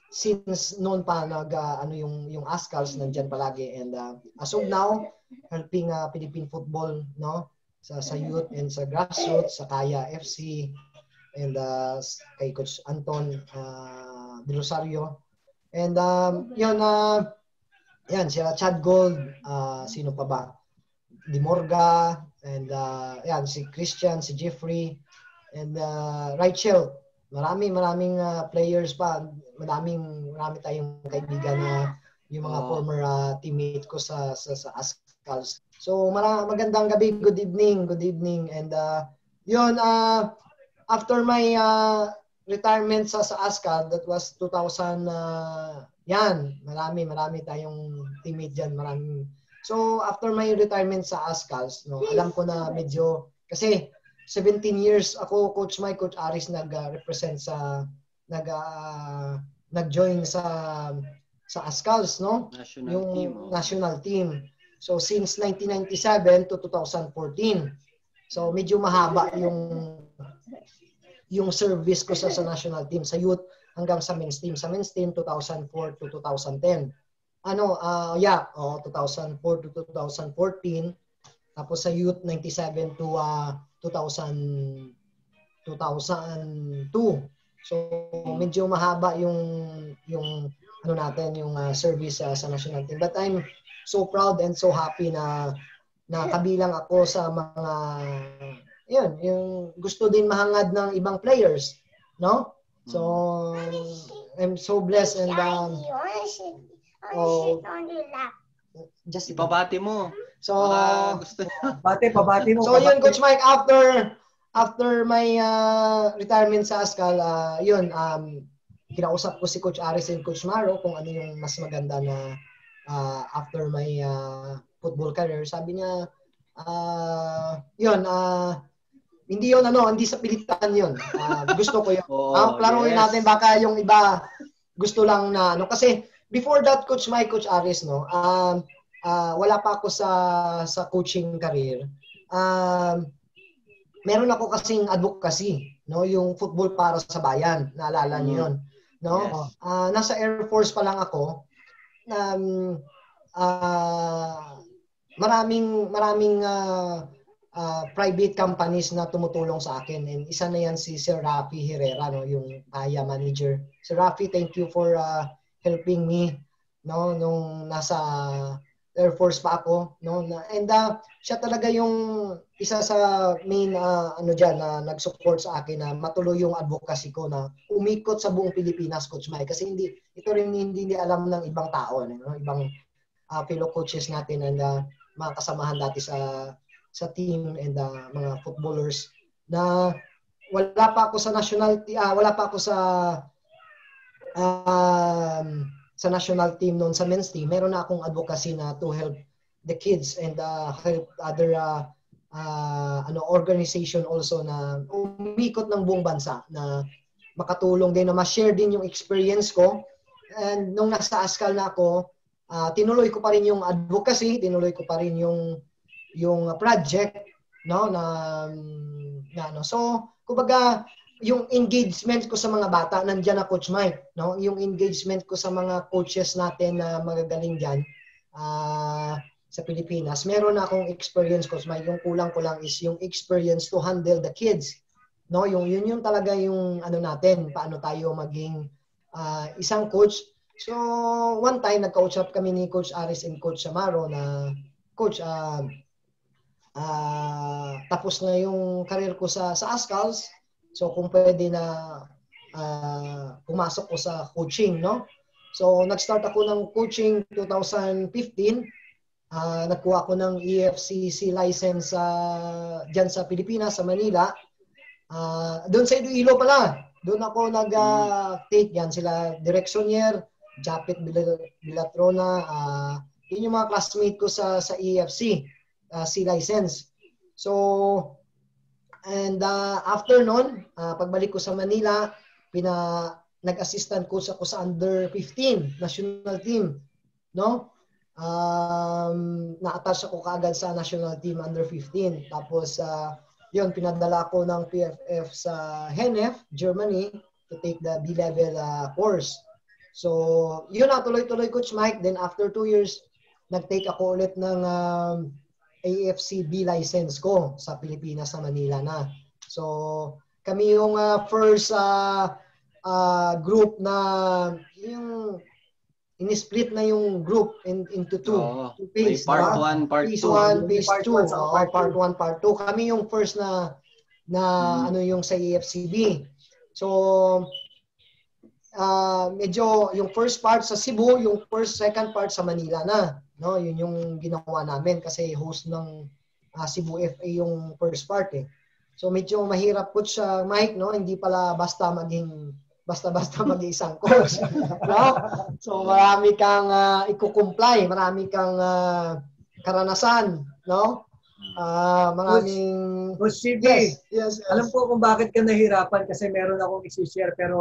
since noon pa nag uh, ano yung yung Ascals nandiyan palagi and uh, as of now helping uh, Philippine football no sa sa youth and sa grassroots sa Kaya FC and uh, kay coach Anton uh, De Rosario and um yun uh, yan si Chad Gold uh, sino pa ba Di Morga and uh, yan si Christian si Jeffrey and uh, Rachel. Marami maraming uh, players pa. Maraming marami tayong kaibigan na yung mga oh. former uh, teammate ko sa sa, sa Ascals. So mara magandang gabi, good evening, good evening. And uh, yun uh, after my uh, retirement sa sa Ascal that was 2000 uh, yan, marami marami tayong teammate diyan, maraming. So after my retirement sa Ascals, no, alam ko na medyo kasi 17 years ako coach Mike coach Aris nag-represent sa nag uh, nag-join sa sa Ascals no? National yung team, oh. national team. So since 1997 to 2014 so medyo mahaba yung yung service ko sa, sa national team sa youth hanggang sa men's team. Sa men's team 2004 to 2010 ano uh, yeah oh 2004 to 2014 tapos sa youth 97 to uh, 2000 2002. So medyo mahaba yung yung ano natin yung uh, service uh, sa national team. But I'm so proud and so happy na na kabilang ako sa mga yun, yung gusto din mahangad ng ibang players, no? So I'm so blessed and um, oh, just ipabati mo. So, Baka gusto Bate, pabati mo. So, pabati. yun, Coach Mike, after after my uh, retirement sa Ascal, uh, yun, um, kinausap ko si Coach Aris and Coach Maro kung ano yung mas maganda na uh, after my uh, football career. Sabi niya, uh, yun, uh, hindi yun ano, hindi sa pilitan yun. Uh, gusto ko yun. *laughs* oh, uh, planuin yes. natin baka yung iba gusto lang na ano kasi before that coach Mike coach Aris no um uh, wala pa ako sa sa coaching career, um, meron ako kasing advocacy, no, yung football para sa bayan. Naalala niyo mm. 'yon, no? Yes. Uh, nasa Air Force pa lang ako. Um, uh, maraming maraming uh, uh, private companies na tumutulong sa akin and isa na yan si Sir Rafi Herrera no yung kaya manager Sir Rafi thank you for uh, helping me no nung nasa Air Force pa ako no na and uh, siya talaga yung isa sa main uh, ano diyan na uh, nag-support sa akin na matuloy yung advocacy ko na umikot sa buong Pilipinas coach Mike. Kasi hindi ito rin hindi, hindi alam ng ibang tao no? Ibang uh, fellow coaches natin and uh, mga kasamahan dati sa sa team and uh, mga footballers na wala pa ako sa national uh, wala pa ako sa um, sa national team noon sa men's team, meron na akong advocacy na to help the kids and uh, help other uh, uh, ano organization also na umikot ng buong bansa na makatulong din na ma-share din yung experience ko. And nung nasa ASCAL na ako, uh, tinuloy ko pa rin yung advocacy, tinuloy ko pa rin yung yung project no na, na ano. So, kumbaga yung engagement ko sa mga bata, nandiyan na Coach Mike. No? Yung engagement ko sa mga coaches natin na magagaling dyan uh, sa Pilipinas. Meron na akong experience, Coach Mike. Yung kulang ko lang is yung experience to handle the kids. No, yung yun yung talaga yung ano natin, paano tayo maging uh, isang coach. So, one time nagka-usap kami ni Coach Aris and Coach Samaro na coach uh, uh, tapos na yung career ko sa sa Ascals So kung pwede na uh, pumasok ko sa coaching, no? So nag-start ako ng coaching 2015. Uh, nagkuha ako ng EFCC license sa uh, diyan sa Pilipinas, sa Manila. Uh, doon sa Iloilo pala. Doon ako nag-take uh, yan sila Directionyer, Japet Bilatrona, uh, yun yung mga classmate ko sa sa EFC, uh, C license. So And uh, after nun, uh, pagbalik ko sa Manila, pina nag-assistant coach ako sa under 15 national team, no? Um, na-attach ako kaagad sa national team under 15. Tapos uh, yun, pinadala ko ng PFF sa HENEF, Germany, to take the B-level uh, course. So, yun na, tuloy-tuloy Coach Mike. Then after two years, nag-take ako ulit ng um, AFC B license ko sa Pilipinas sa Manila na. So, kami yung uh, first uh, uh, group na yung in-split na yung group in, into two, oh, two phase. Part 1, part 2. Phase 1, phase 2. Oh, part 1, part 2. Kami yung first na na hmm. ano yung sa AFCB. So uh, medyo yung first part sa Cebu, yung first second part sa Manila na. No, yun yung ginawa namin kasi host ng uh, Cebu FA yung first part eh. So medyo mahirap po siya, Mike, no? Hindi pala basta maging basta-basta *laughs* mag-isang course. *laughs* no? So marami kang uh, iko-comply, marami kang uh, karanasan, no? Uh, maraming Coach, Coach yes, yes, yes. Alam ko kung bakit ka nahirapan kasi meron akong i-share pero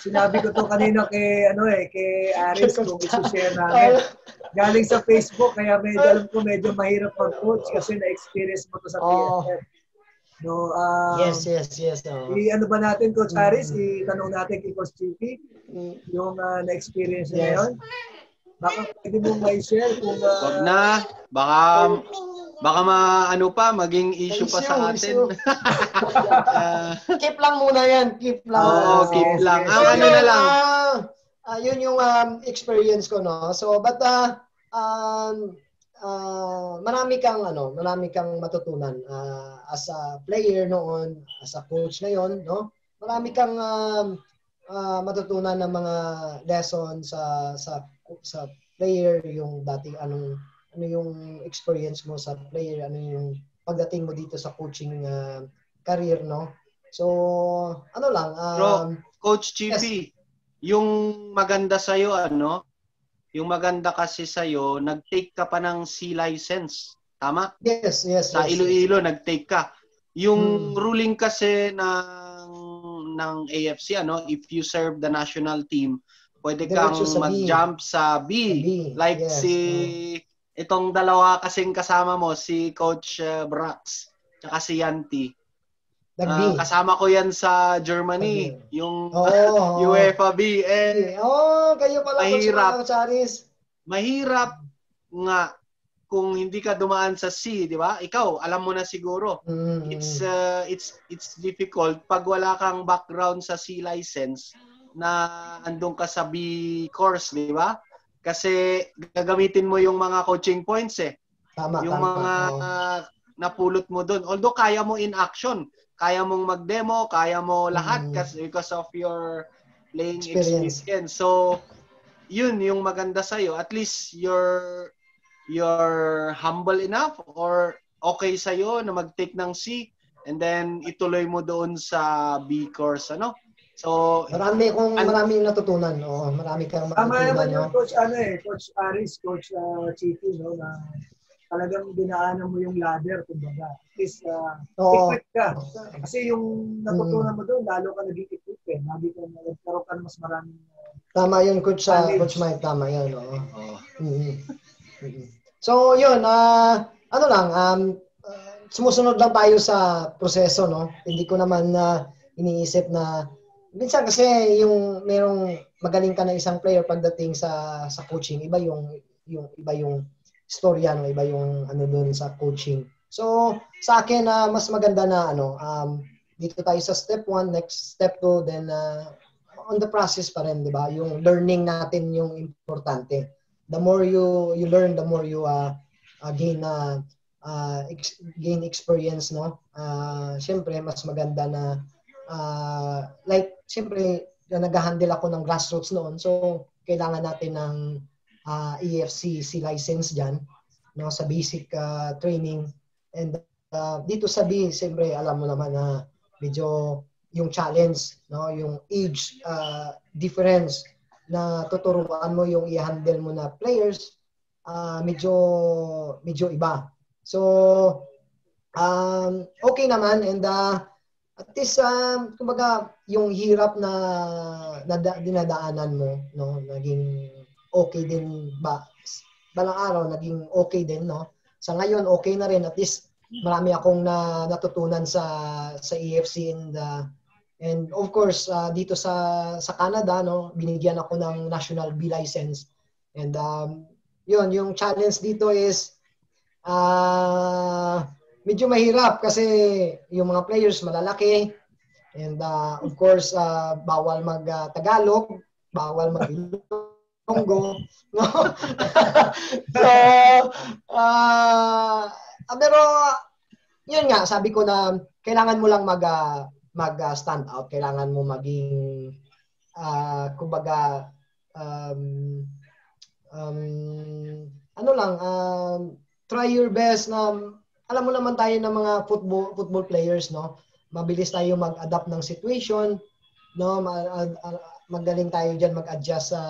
sinabi ko to kanina kay ano eh kay Aris kung i-share namin. Galing sa Facebook kaya medyo alam ko medyo mahirap mag-coach kasi na-experience mo to sa PFF. Oh. No, um, yes, yes, yes. Oh. I, ano ba natin, Coach Harris, mm-hmm. itanong natin kay Coach Chippy mm-hmm. yung uh, na-experience niya yes. ngayon. Baka pwede mo may share kung... Uh, Wag na. Baka baka ma-ano pa, maging issue, issue pa sa atin. uh, *laughs* keep lang muna yan. Keep lang. Oo, oh, keep lang. Ang ano na lang. Uh, uh, yun yung um, experience ko, no? So, but uh, um, uh, marami kang ano, marami kang matutunan uh, as a player noon, as a coach ngayon, no? Marami kang uh, uh, matutunan ng mga lessons sa sa sa player yung dating anong ano yung experience mo sa player, ano yung pagdating mo dito sa coaching uh, career, no? So, ano lang, um, Bro, Coach Chippy, yes. yung maganda sa iyo ano, yung maganda kasi sa iyo, nag-take ka pa ng C license. Tama? Yes, yes. Sa yes, Iloilo, yes. nag-take ka. Yung hmm. ruling kasi ng ng AFC, ano, if you serve the national team, pwede kang mag-jump sa B. B. Like yes. si oh. Itong dalawa kasing kasama mo, si Coach uh, Brax, at si Yanti. Uh, kasama ko yan sa Germany, Nag-B. yung oh, *laughs* UEFA B. Eh, oh, kayo pala mahirap, Charis. Mahirap nga kung hindi ka dumaan sa C, di ba? Ikaw, alam mo na siguro. Mm-hmm. It's uh, it's it's difficult pag wala kang background sa C license na andun ka sa B course, di ba? Kasi gagamitin mo yung mga coaching points eh. Tama, yung tama, mga uh, napulot mo doon. Although kaya mo in action, kaya mong mag-demo, kaya mo lahat mm. kasi because of your playing experience. experience. So, yun yung maganda sa iyo. At least you're you're humble enough or okay sa iyo na mag-take ng C and then ituloy mo doon sa B course ano. So, marami kong an- marami natutunan. Oo, marami kang matutunan. Tama naman yung coach ano eh, coach Aris, coach uh, Chicky no na talagang dinaanan mo yung ladder, kumbaga. At least, uh, Oo. ka. Kasi yung natutunan mo doon, lalo ka naging equip eh. Lagi ka nagkaroon ka mas maraming uh, Tama yun, Coach, uh, Coach Mike. Tama yun. Oo. Oh. Mm-hmm. So, yun. Uh, ano lang, um, uh, sumusunod lang tayo sa proseso, no? Hindi ko naman na uh, iniisip na minsan kasi yung merong magaling ka na isang player pagdating sa sa coaching, iba yung yung iba yung storya no iba yung ano doon sa coaching. So sa akin na uh, mas maganda na ano um dito tayo sa step 1, next step 2 then uh, on the process pa rin, 'di ba? Yung learning natin yung importante. The more you you learn, the more you uh, uh gain uh, uh ex- gain experience, no? Uh syempre mas maganda na uh, like syempre nag-handle ako ng grassroots noon. So kailangan natin ng uh, EFCC license dyan no, sa basic uh, training. And uh, dito sa B, siyempre alam mo naman na medyo yung challenge, no, yung age uh, difference na tuturuan mo yung i-handle mo na players, uh, medyo medyo iba. So um, okay naman and uh, at least um, kumbaga yung hirap na, na dinadaanan mo no naging okay din ba? Balang araw, naging okay din, no? Sa ngayon, okay na rin. At least, marami akong na, natutunan sa sa EFC and uh, and of course uh, dito sa sa Canada no binigyan ako ng national B license and um, yun yung challenge dito is uh, medyo mahirap kasi yung mga players malalaki and uh, of course uh, bawal mag uh, Tagalog bawal mag Ilonggo *laughs* no *laughs* so uh, Uh, pero, yun nga, sabi ko na kailangan mo lang mag, uh, mag uh, stand out. Kailangan mo maging, uh, kumbaga, um, um, ano lang, um, try your best na, alam mo naman tayo ng mga football, football players, no? Mabilis tayo mag-adapt ng situation, no? Magaling tayo diyan mag-adjust sa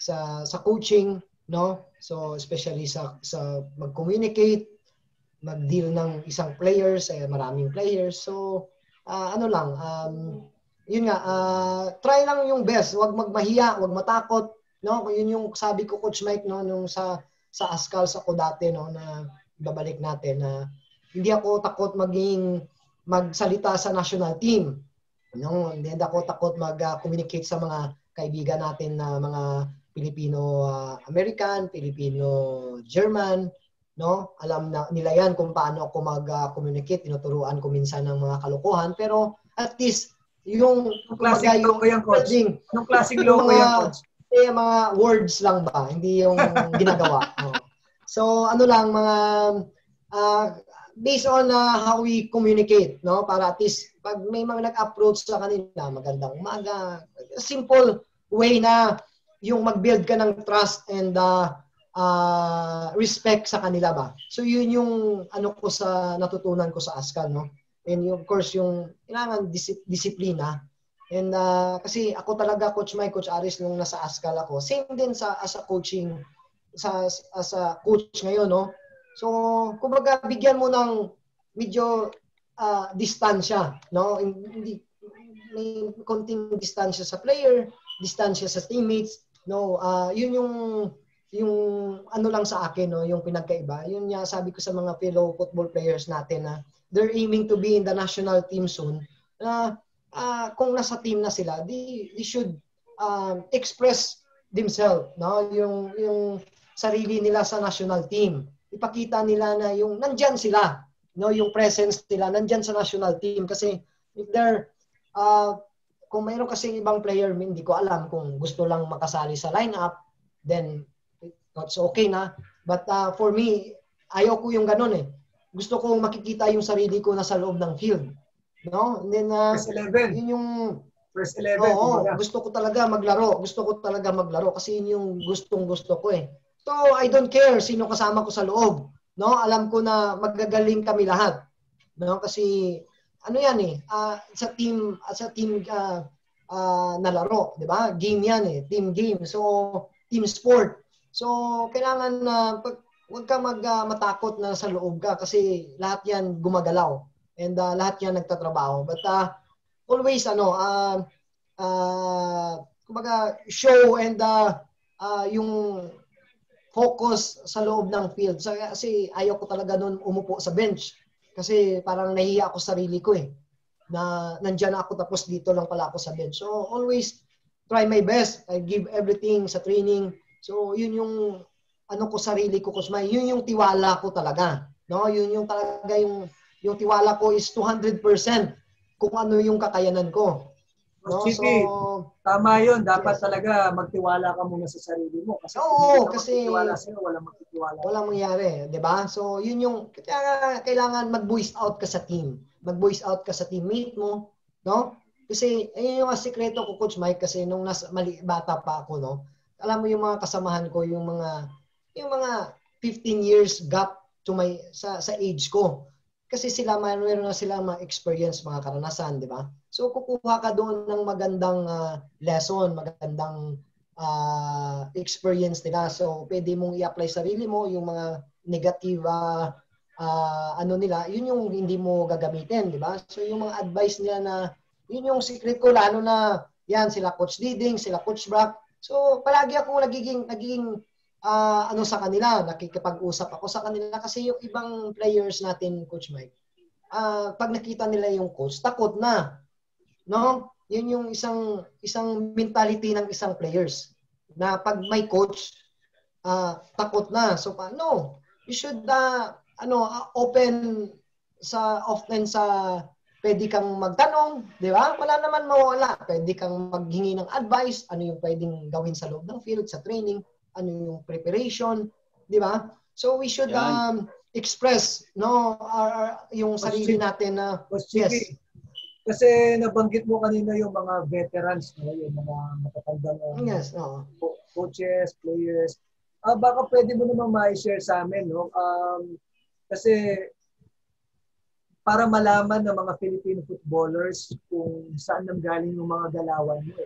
sa sa coaching, no? So especially sa sa mag-communicate, mag-deal ng isang players, eh, maraming players. So, uh, ano lang, um, yun nga, uh, try lang yung best. Huwag magmahiya, huwag matakot. No? Yun yung sabi ko, Coach Mike, no, nung sa, sa Ascals ako dati, no, na babalik natin, na hindi ako takot maging magsalita sa national team. No, hindi ako takot mag-communicate sa mga kaibigan natin na mga Filipino-American, uh, Filipino-German, no? Alam na nila yan kung paano ako mag-communicate, tinuturuan ko minsan ng mga kalokohan, pero at least yung classic yung ko yan, coach. Yung classic logo yan, coach. Eh, mga words lang ba, hindi yung *laughs* ginagawa. no? So, ano lang, mga uh, based on uh, how we communicate, no? Para at least pag may mga nag-approach sa kanila, magandang umaga, simple way na yung mag-build ka ng trust and uh, uh, respect sa kanila ba. So yun yung ano ko sa natutunan ko sa ASCAL, no? And of course, yung kailangan dis- disiplina. And uh, kasi ako talaga, Coach Mike, Coach Aris, nung nasa ASCAL ako, same din sa as a coaching, sa, as a coach ngayon, no? So, kumbaga, bigyan mo ng medyo uh, distansya, no? Hindi, may konting distansya sa player, distansya sa teammates, no? Uh, yun yung yung ano lang sa akin, no, yung pinagkaiba, yun nga sabi ko sa mga fellow football players natin na they're aiming to be in the national team soon. Na uh, uh, kung nasa team na sila, they, they should uh, express themselves, no, yung yung sarili nila sa national team. Ipakita nila na yung nandiyan sila, no, yung presence nila nandiyan sa national team kasi if they're uh, kung mayroon kasi ibang player, hindi ko alam kung gusto lang makasali sa lineup, then That's okay na. But uh, for me, ayaw ko yung ganun eh. Gusto ko makikita yung sarili ko na sa loob ng field. No? And then, uh, First 11. Yun yung... First 11. Oo, oh, gusto ko talaga maglaro. Gusto ko talaga maglaro kasi yun yung gustong gusto ko eh. So, I don't care sino kasama ko sa loob. No? Alam ko na magagaling kami lahat. No? Kasi ano yan eh, uh, sa team sa team uh, uh, na laro, 'di ba? Game 'yan eh, team game. So, team sport. So, kailangan na uh, huwag ka mag, uh, matakot na sa loob ka kasi lahat yan gumagalaw and uh, lahat yan nagtatrabaho. But uh, always ano, uh, uh, kumbaga show and uh, uh, yung focus sa loob ng field. So, kasi ayaw ko talaga noon umupo sa bench. Kasi parang nahiya ako sa sarili ko eh. Na nandiyan ako tapos dito lang pala ako sa bench. So always try my best. I give everything sa training. So, yun yung ano ko sarili ko, Kusmay. Yun yung tiwala ko talaga. No? Yun yung talaga yung yung tiwala ko is 200% kung ano yung kakayanan ko. No? so, tama yun. Dapat yes. talaga magtiwala ka muna sa sarili mo. Kasi oo, kasi wala sa'yo, walang magtitiwala. Walang mangyari, di ba? So, yun yung, kaya kailangan mag-voice out ka sa team. Mag-voice out ka sa teammate mo, no? Kasi, ayun yung sikreto ko, Coach Mike, kasi nung nasa, mali, bata pa ako, no? alam mo yung mga kasamahan ko, yung mga yung mga 15 years gap to my sa sa age ko. Kasi sila mayroon na sila mga experience, mga karanasan, di ba? So kukuha ka doon ng magandang uh, lesson, magandang uh, experience nila. So pwede mong i-apply sarili mo yung mga negative uh, ano nila, yun yung hindi mo gagamitin, di ba? So yung mga advice nila na yun yung secret ko lalo na yan sila coach leading, sila coach Brock, So, palagi ako nagiging nagiging uh, ano sa kanila, nakikipag-usap ako sa kanila kasi yung ibang players natin, Coach Mike, uh, pag nakita nila yung coach, takot na. No? Yun yung isang isang mentality ng isang players na pag may coach, uh, takot na. So paano? You should uh, ano uh, open sa often sa pwede kang magtanong, di ba? Wala naman mawala. Pwede kang maghingi ng advice, ano yung pwedeng gawin sa loob ng field, sa training ano yung preparation, di ba? So we should um, express no our, our yung sarili natin na uh, yes. Kasi nabanggit mo kanina yung mga veterans, no? yung mga matatandang uh, yes, no. coaches, players. Ah, baka pwede mo naman ma-share sa amin, no? Um, kasi para malaman ng mga Filipino footballers kung saan nanggaling yung mga galawan mo.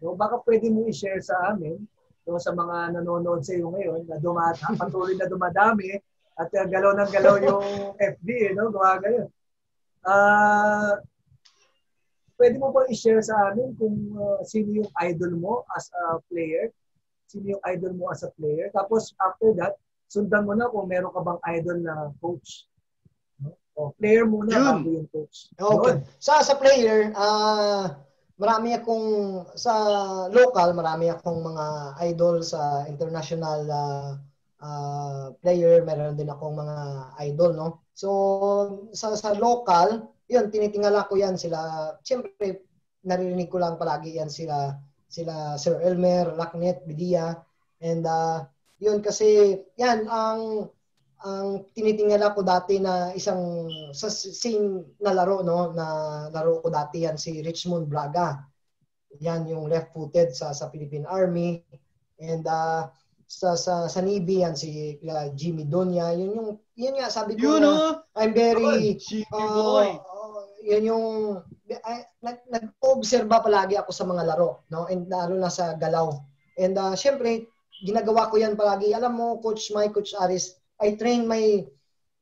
No? Baka pwede mo i-share sa amin no, sa mga nanonood sa iyo ngayon na dumata, *laughs* patuloy na dumadami at uh, galaw ng galaw yung *laughs* FB, eh, no? Gawa ganyan. Uh, pwede mo ba i-share sa amin kung uh, sino yung idol mo as a player? Sino yung idol mo as a player? Tapos after that, sundan mo na kung meron ka bang idol na coach. No? O, player muna Yun. bago yung coach. Okay. Yun. Sa sa player, uh, marami akong sa local, marami akong mga idol sa international uh, uh, player, meron din akong mga idol, no? So sa sa local, 'yun tinitingala ko 'yan sila. Siyempre naririnig ko lang palagi 'yan sila sila Sir Elmer, Laknet, Bidia and uh, 'yun kasi 'yan ang ang tinitingala ko dati na isang sa same na laro no na laro ko dati yan si Richmond Braga. Yan yung left-footed sa sa Philippine Army and uh, sa sa sa Navy yan si uh, Jimmy Donya. Yun yung yun nga sabi ko you know, I'm very uh, uh, yun yung I, nag, nag-obserba palagi ako sa mga laro no and lalo na sa galaw. And uh, syempre ginagawa ko yan palagi. Alam mo coach Mike, coach Aris, I train my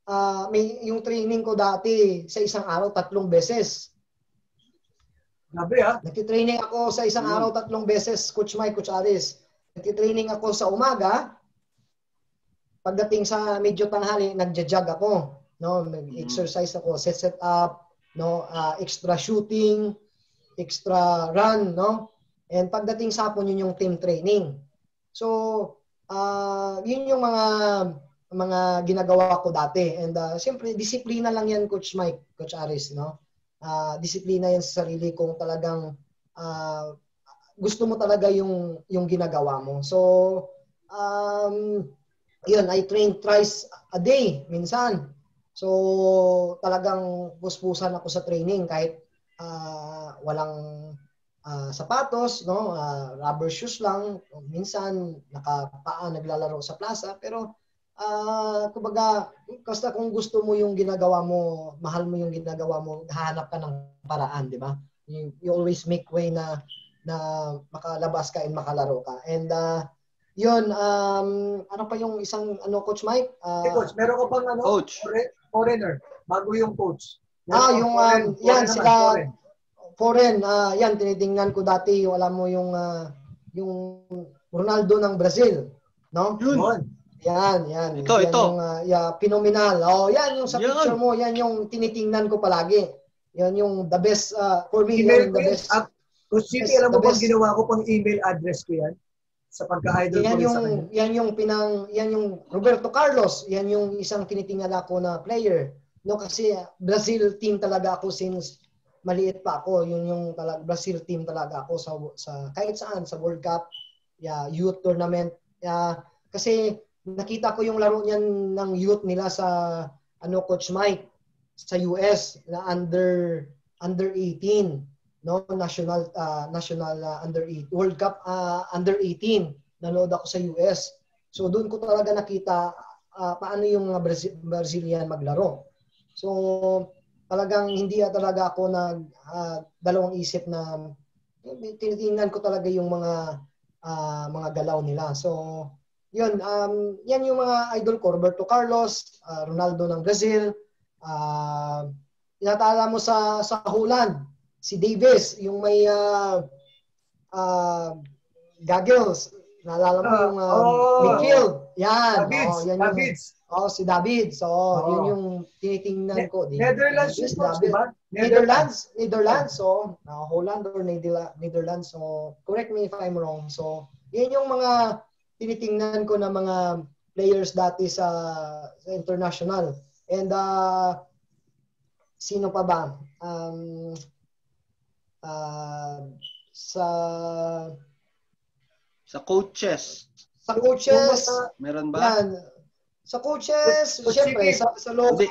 uh, may yung training ko dati sa isang araw tatlong beses. Grabe ah. Nagti-training ako sa isang hmm. araw tatlong beses, Coach Mike, Coach Aris. Nagti-training ako sa umaga. Pagdating sa medyo tanghali, nagja-jog ako, no? Nag-exercise ako, set set up, no? Uh, extra shooting, extra run, no? And pagdating sa hapon, yun yung team training. So, uh, yun yung mga mga ginagawa ko dati. And uh, siyempre, disiplina lang yan, Coach Mike, Coach Aris, no? Uh, disiplina yan sa sarili kung talagang uh, gusto mo talaga yung, yung ginagawa mo. So, um, yun, I train thrice a day, minsan. So, talagang puspusan ako sa training kahit uh, walang uh, sapatos, no? Uh, rubber shoes lang. Minsan, nakapaa, naglalaro sa plaza. Pero, uh, kumbaga, basta kung gusto mo yung ginagawa mo, mahal mo yung ginagawa mo, hahanap ka ng paraan, di ba? You, you always make way na na makalabas ka and makalaro ka. And uh, yun, um, ano pa yung isang ano coach Mike? Uh, hey, coach, meron ka bang ano? Coach. Foreigner, bago yung coach. Meron ah, yung foreign, um, yan foreign sila foreign. foreign uh, yan tinitingnan ko dati yung alam mo yung uh, yung Ronaldo ng Brazil, no? Yun. Yan, yan. Ito, yan ito. Yung, uh, yeah, phenomenal. Oh, yan yung sa yan. picture mo, yan yung tinitingnan ko palagi. Yan yung the best, uh, for me, email yan the best. At, Coach City, alam mo bang ginawa ko pang email address ko yan? Sa pagka-idol yan ko yung, sa kanya. Yan yung pinang, yan yung Roberto Carlos, yan yung isang tinitingala ko na player. No, kasi Brazil team talaga ako since maliit pa ako. Yun yung talaga, Brazil team talaga ako sa, sa kahit saan, sa World Cup, yeah, youth tournament. Yeah, kasi nakita ko yung laro niyan ng youth nila sa ano coach Mike sa US na under under 18 no? National uh, national uh, under 8 World Cup uh, under 18 nanood ako sa US so doon ko talaga nakita uh, paano yung mga Brazil, Brazilian maglaro. So talagang hindi talaga ako nag uh, dalawang isip na tinitingnan ko talaga yung mga uh, mga galaw nila. So yun, um, yan yung mga idol ko. Roberto Carlos, uh, Ronaldo ng Brazil. Uh, inatala mo sa sa Hulan, si Davis, yung may uh, uh, goggles, Naalala mo yung uh, oh, midfield. Yan. Davids. Oh, yan Davids. Yung, oh, si David. So, oh. yun yung tinitingnan ko. Di, Netherlands yung coach, di ba? Netherlands. Netherlands. So, uh, Holland or Netherlands. So, correct me if I'm wrong. So, yan yung mga tinitingnan ko na mga players dati sa, sa international. And uh, sino pa ba? Um, uh, sa sa coaches. Sa coaches. Meron ba? Yan. Sa coaches, o, syempre, sa, sa local.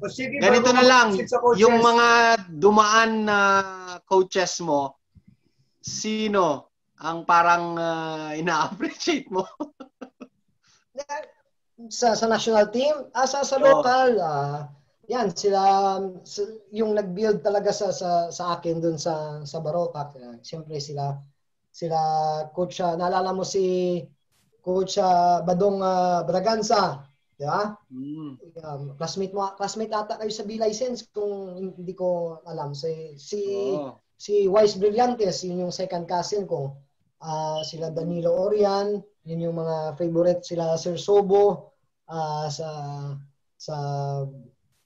O, sige, Ganito na lang, yung mga dumaan na coaches mo, sino ang parang uh, ina-appreciate mo? *laughs* sa sa national team, ah, sa, sa local, oh. uh, yan sila yung nag-build talaga sa sa sa akin dun sa sa Barotac. Uh, Siyempre sila sila coach uh, naalala mo si coach uh, Badong uh, Braganza, di ba? Mm. Um, classmate mo classmate ata kayo sa B-license kung hindi ko alam si si oh. si Wise Brillantes, yun yung second cousin ko. Uh, sila Danilo Orian, yun yung mga favorite sila Sir Sobo uh, sa sa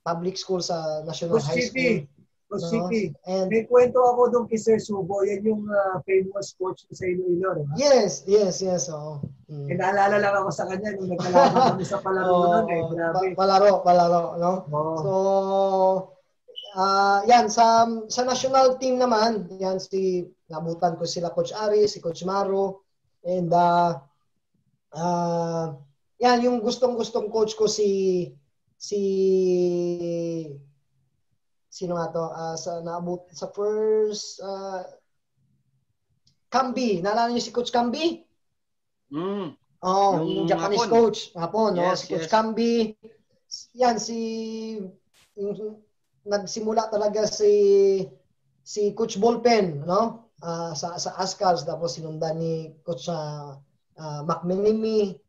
public school sa National Coach High City. School. Coach no? City. And, May kwento ako doon kay Sir Subo. Yan yung uh, famous coach sa Iloilo. Diba? Yes, yes, yes. Oh. Mm. Kinaalala lang ako sa kanya nung nagkalaban kami sa palaro oh, noon. Eh. Grabe. Pa- palaro, palaro. No? Oh. So, uh, yan, sa, sa national team naman, yan si, nabutan ko sila Coach Ari, si Coach Maro, and uh, uh, yan, yung gustong-gustong coach ko si si sino nga to uh, sa naabot sa first uh, Kambi naalala niyo si coach Kambi mm. oh yung, yung Japanese hapon. coach hapon yes, no si coach yes. Kambi yan si yung, nagsimula talaga si si coach Ballpen no uh, sa sa Ascals tapos sinundan ni coach uh, uh, McMenemy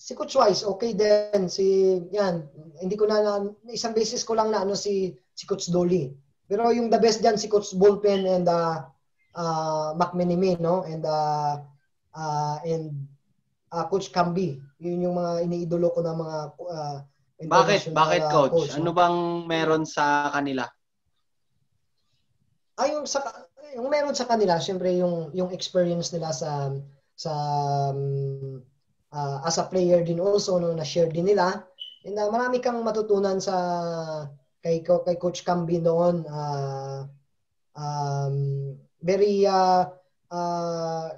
si Coach Wise, okay din. Si, yan, hindi ko na, na, isang beses ko lang na ano si, si Coach Dolly. Pero yung the best diyan si Coach Bullpen and uh, uh, McMenemy, no? And, uh, uh, and uh, Coach Camby. Yun yung mga iniidolo ko na mga uh, Bakit? Bakit, Coach? coach ano no? bang meron sa kanila? Ay, yung sa yung meron sa kanila, syempre yung yung experience nila sa sa um, uh, as a player din also no na share din nila. And uh, marami kang matutunan sa kay kay coach Cambi noon. Uh, um, very uh, uh,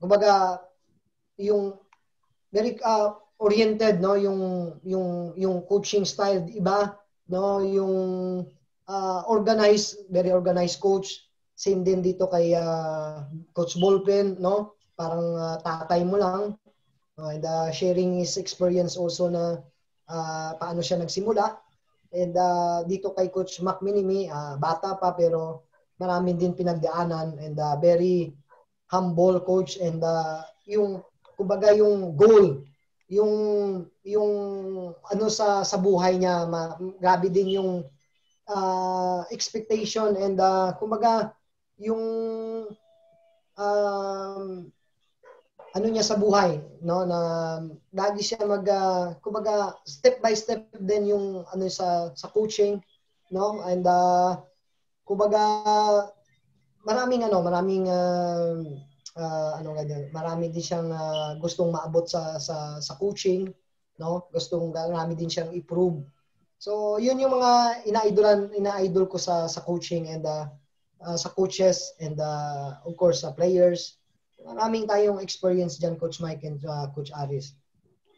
kumbaga yung very uh, oriented no yung yung yung coaching style iba no yung uh, organized very organized coach same din dito kay uh, coach Ballpen no parang uh, tatay mo lang and uh, sharing his experience also na uh, paano siya nagsimula. And uh, dito kay Coach Mac Minimi, uh, bata pa pero marami din pinagdaanan and uh, very humble coach and uh, yung kumbaga yung goal yung yung ano sa sa buhay niya ma, grabe din yung uh, expectation and uh, kumbaga yung um, ano niya sa buhay no? Na lagi siya mag uh, kumbaga step by step din yung ano sa sa coaching no? And uh, kumbaga maraming ano maraming uh, uh, ano ganyan marami din siyang uh, gustong maabot sa sa sa coaching no? Gustong marami din siyang improve so yun yung mga ina-idolan ina-idol ko sa sa coaching and uh, uh, sa coaches and uh, of course sa players maraming tayong experience dyan, Coach Mike and uh, Coach Aris.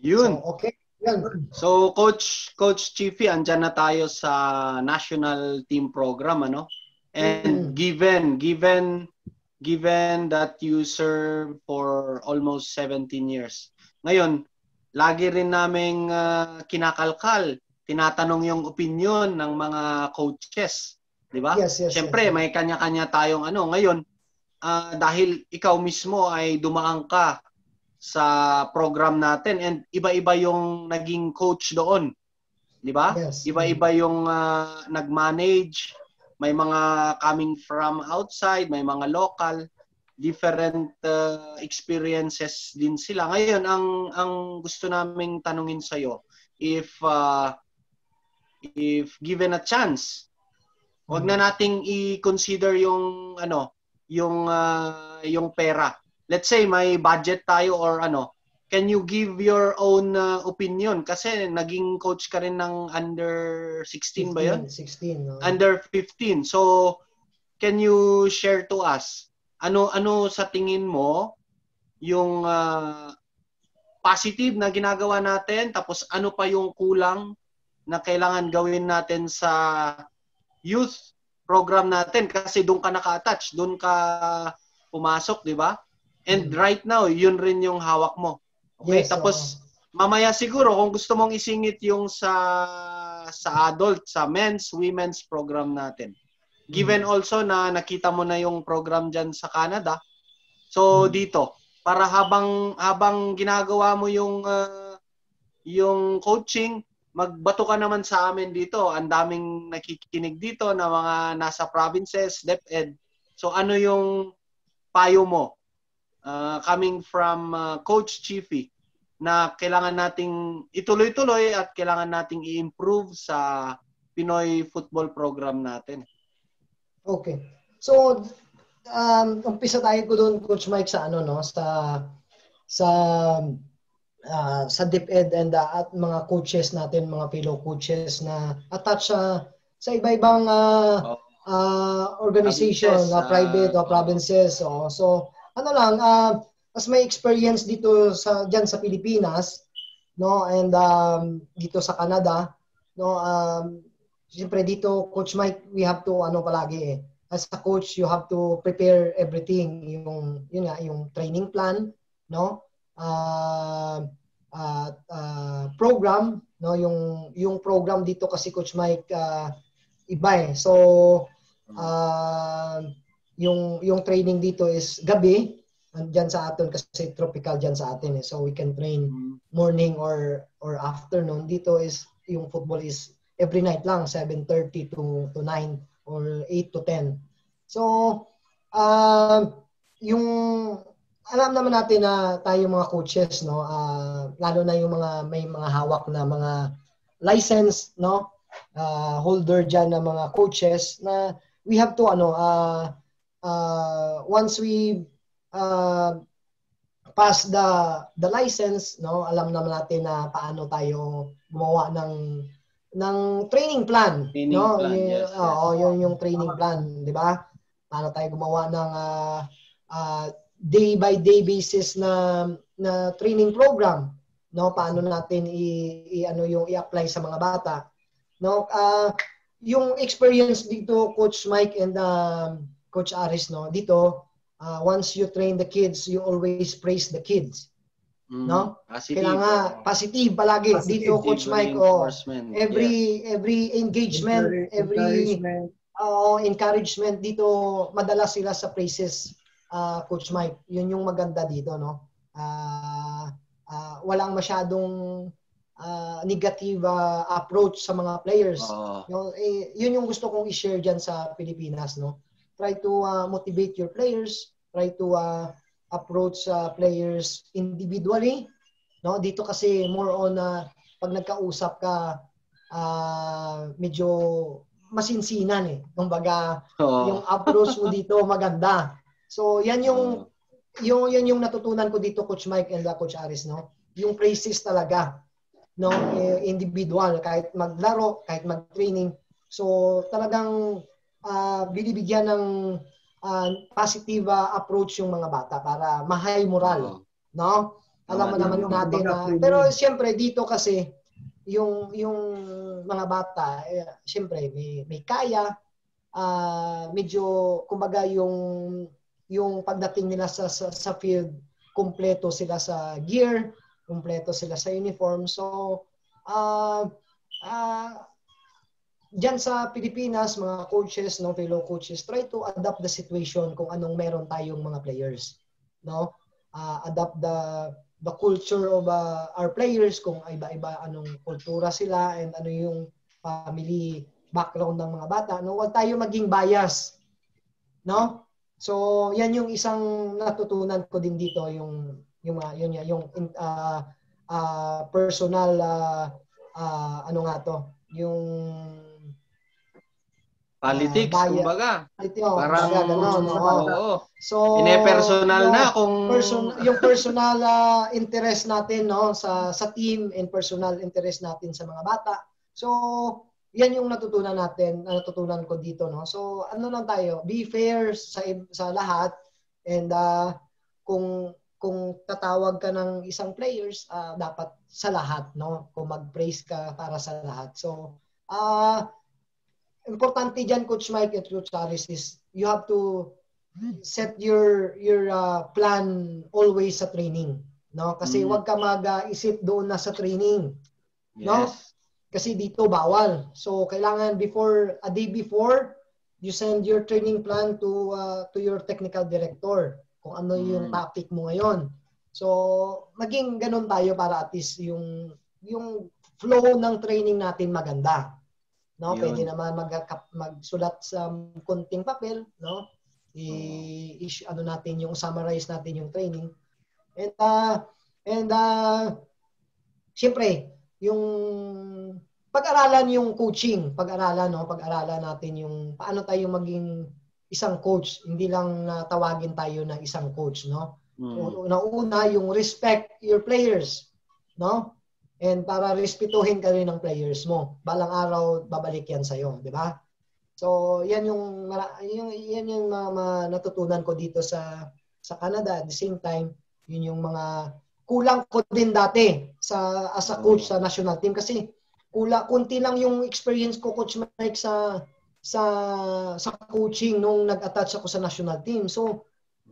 Yun. So, okay. Yun. So, Coach Coach Chiefy, andyan na tayo sa national team program, ano? And mm. given, given, given that you serve for almost 17 years, ngayon, lagi rin naming uh, kinakalkal, tinatanong yung opinion ng mga coaches. Di ba? Yes, yes. Siyempre, yes. may kanya-kanya tayong ano. Ngayon, uh, dahil ikaw mismo ay dumaan ka sa program natin and iba-iba yung naging coach doon. 'Di ba? Yes. Iba-iba yung uh, nag-manage, may mga coming from outside, may mga local. different uh, experiences din sila. Ngayon, ang ang gusto naming tanungin sa iyo, if uh, if given a chance, wag na nating i-consider yung ano, yung uh, yung pera. Let's say may budget tayo or ano, can you give your own uh, opinion kasi naging coach ka rin ng under 16 15, ba 'yon? 16. No? Under 15. So can you share to us ano ano sa tingin mo yung uh, positive na ginagawa natin tapos ano pa yung kulang na kailangan gawin natin sa youth program natin kasi doon ka naka-attach, doon ka pumasok, 'di ba? And mm-hmm. right now, yun rin yung hawak mo. Okay, yes, tapos uh, mamaya siguro kung gusto mong isingit yung sa sa adult, sa men's, women's program natin. Given mm. also na nakita mo na yung program diyan sa Canada. So mm. dito, para habang habang ginagawa mo yung uh, yung coaching, magbato ka naman sa amin dito. Ang daming nakikinig dito na mga nasa provinces, DepEd. So ano yung payo mo uh, coming from uh, Coach Chiefy na kailangan nating ituloy-tuloy at kailangan nating i-improve sa Pinoy football program natin? Okay. So, um, umpisa tayo ko doon, Coach Mike, sa ano, no? Sa, sa, uh, sa DepEd and uh, at mga coaches natin, mga fellow coaches na attached sa, sa iba-ibang uh, uh, organization, provinces, uh, private uh, o provinces. Oh. So, ano lang, uh, as may experience dito sa diyan sa Pilipinas, no, and um, dito sa Canada, no, um, Siyempre dito, Coach Mike, we have to ano palagi eh. As a coach, you have to prepare everything. Yung, yun nga, yung training plan, no? Uh, uh, uh, program, no? Yung, yung program dito kasi Coach Mike, uh, iba eh. So, uh, yung, yung training dito is gabi, diyan sa atin kasi tropical diyan sa atin eh. So we can train mm. morning or or afternoon. Dito is yung football is every night lang, 7.30 to, to 9 or 8 to 10. So, uh, yung alam naman natin na tayo mga coaches, no, uh, lalo na yung mga may mga hawak na mga license, no, uh, holder diyan na mga coaches na we have to ano uh, uh, once we uh, pass the the license no alam naman natin na paano tayo gumawa ng ng training plan, training no? Plan, y- yes, Oo, yes. yung yung training plan, 'di ba? Paano tayo gumawa ng uh, uh, day by day basis na na training program, no? Paano natin i, i ano yung i-apply sa mga bata, no? Uh, yung experience dito coach Mike and uh, coach Aris no, dito uh, once you train the kids, you always praise the kids. Mm, no? Positive. Kailangan positive palagi positive, dito coach Mike oh. Every yeah. every engagement, every encouragement. Oh, encouragement dito madalas sila sa praises uh, coach Mike. 'Yun yung maganda dito no. Uh, uh, walang masyadong uh, negative uh, approach sa mga players. Uh, no, eh, 'yun yung gusto kong i-share diyan sa Pilipinas no. Try to uh, motivate your players, try to uh, approach sa uh, players individually. No, dito kasi more on uh, pag nagkausap ka uh, medyo masinsinan eh. Kumbaga, oh. yung approach mo dito maganda. *laughs* So, yan yung oh. yung yan yung natutunan ko dito Coach Mike and uh, Coach Aris, no? Yung praises talaga. No, eh, individual kahit maglaro, kahit mag-training. So, talagang uh, binibigyan ng uh, positive uh, approach yung mga bata para ma-high moral, no? Alam mo uh, naman natin na pero siyempre dito kasi yung yung mga bata eh, siyempre may may kaya uh, medyo kumbaga yung yung pagdating nila sa, sa sa field kumpleto sila sa gear, kumpleto sila sa uniform. So uh, uh, Diyan sa Pilipinas, mga coaches, no, fellow coaches, try to adapt the situation kung anong meron tayong mga players. No? Uh, adapt the the culture of uh, our players kung iba-iba anong kultura sila and ano yung family background ng mga bata. No, wag tayo maging bias. No? So, yan yung isang natutunan ko din dito yung yung uh, yun yung uh, uh, personal uh, uh, ano nga to, yung Politics, uh, kumbaga. Oh, Parang, ganun, oo. So, ine-personal na kung... Person, yung personal uh, interest natin no sa sa team and personal interest natin sa mga bata. So, yan yung natutunan natin, natutunan ko dito no. So, ano lang tayo, be fair sa sa lahat and uh, kung kung tatawag ka ng isang players, uh, dapat sa lahat, no? Kung mag-praise ka para sa lahat. So, uh, importante diyan Coach Mike at Coach Aris is you have to set your your uh, plan always sa training no kasi mm. wag ka mag-isip doon na sa training yes. no kasi dito bawal. So kailangan before a day before you send your training plan to uh, to your technical director kung ano yung mm. topic mo ngayon. So maging ganun tayo para at least yung yung flow ng training natin maganda. No? Yun. pwede naman mag magsulat sa konting papel no? I, i ano natin yung summarize natin yung training. And uh, and uh, syempre yung pag-aralan yung coaching pag-aralan no pag-aralan natin yung paano tayo maging isang coach hindi lang na tawagin tayo na isang coach no mm. so, una yung respect your players no And para respetuhin ka rin ng players mo. Balang araw, babalik yan sa'yo. Di ba? So, yan yung, yung, yan yung mga, mga natutunan ko dito sa sa Canada. At the same time, yun yung mga kulang ko din dati sa as a coach sa national team kasi kula kunti lang yung experience ko coach Mike sa sa sa coaching nung nag-attach ako sa national team. So,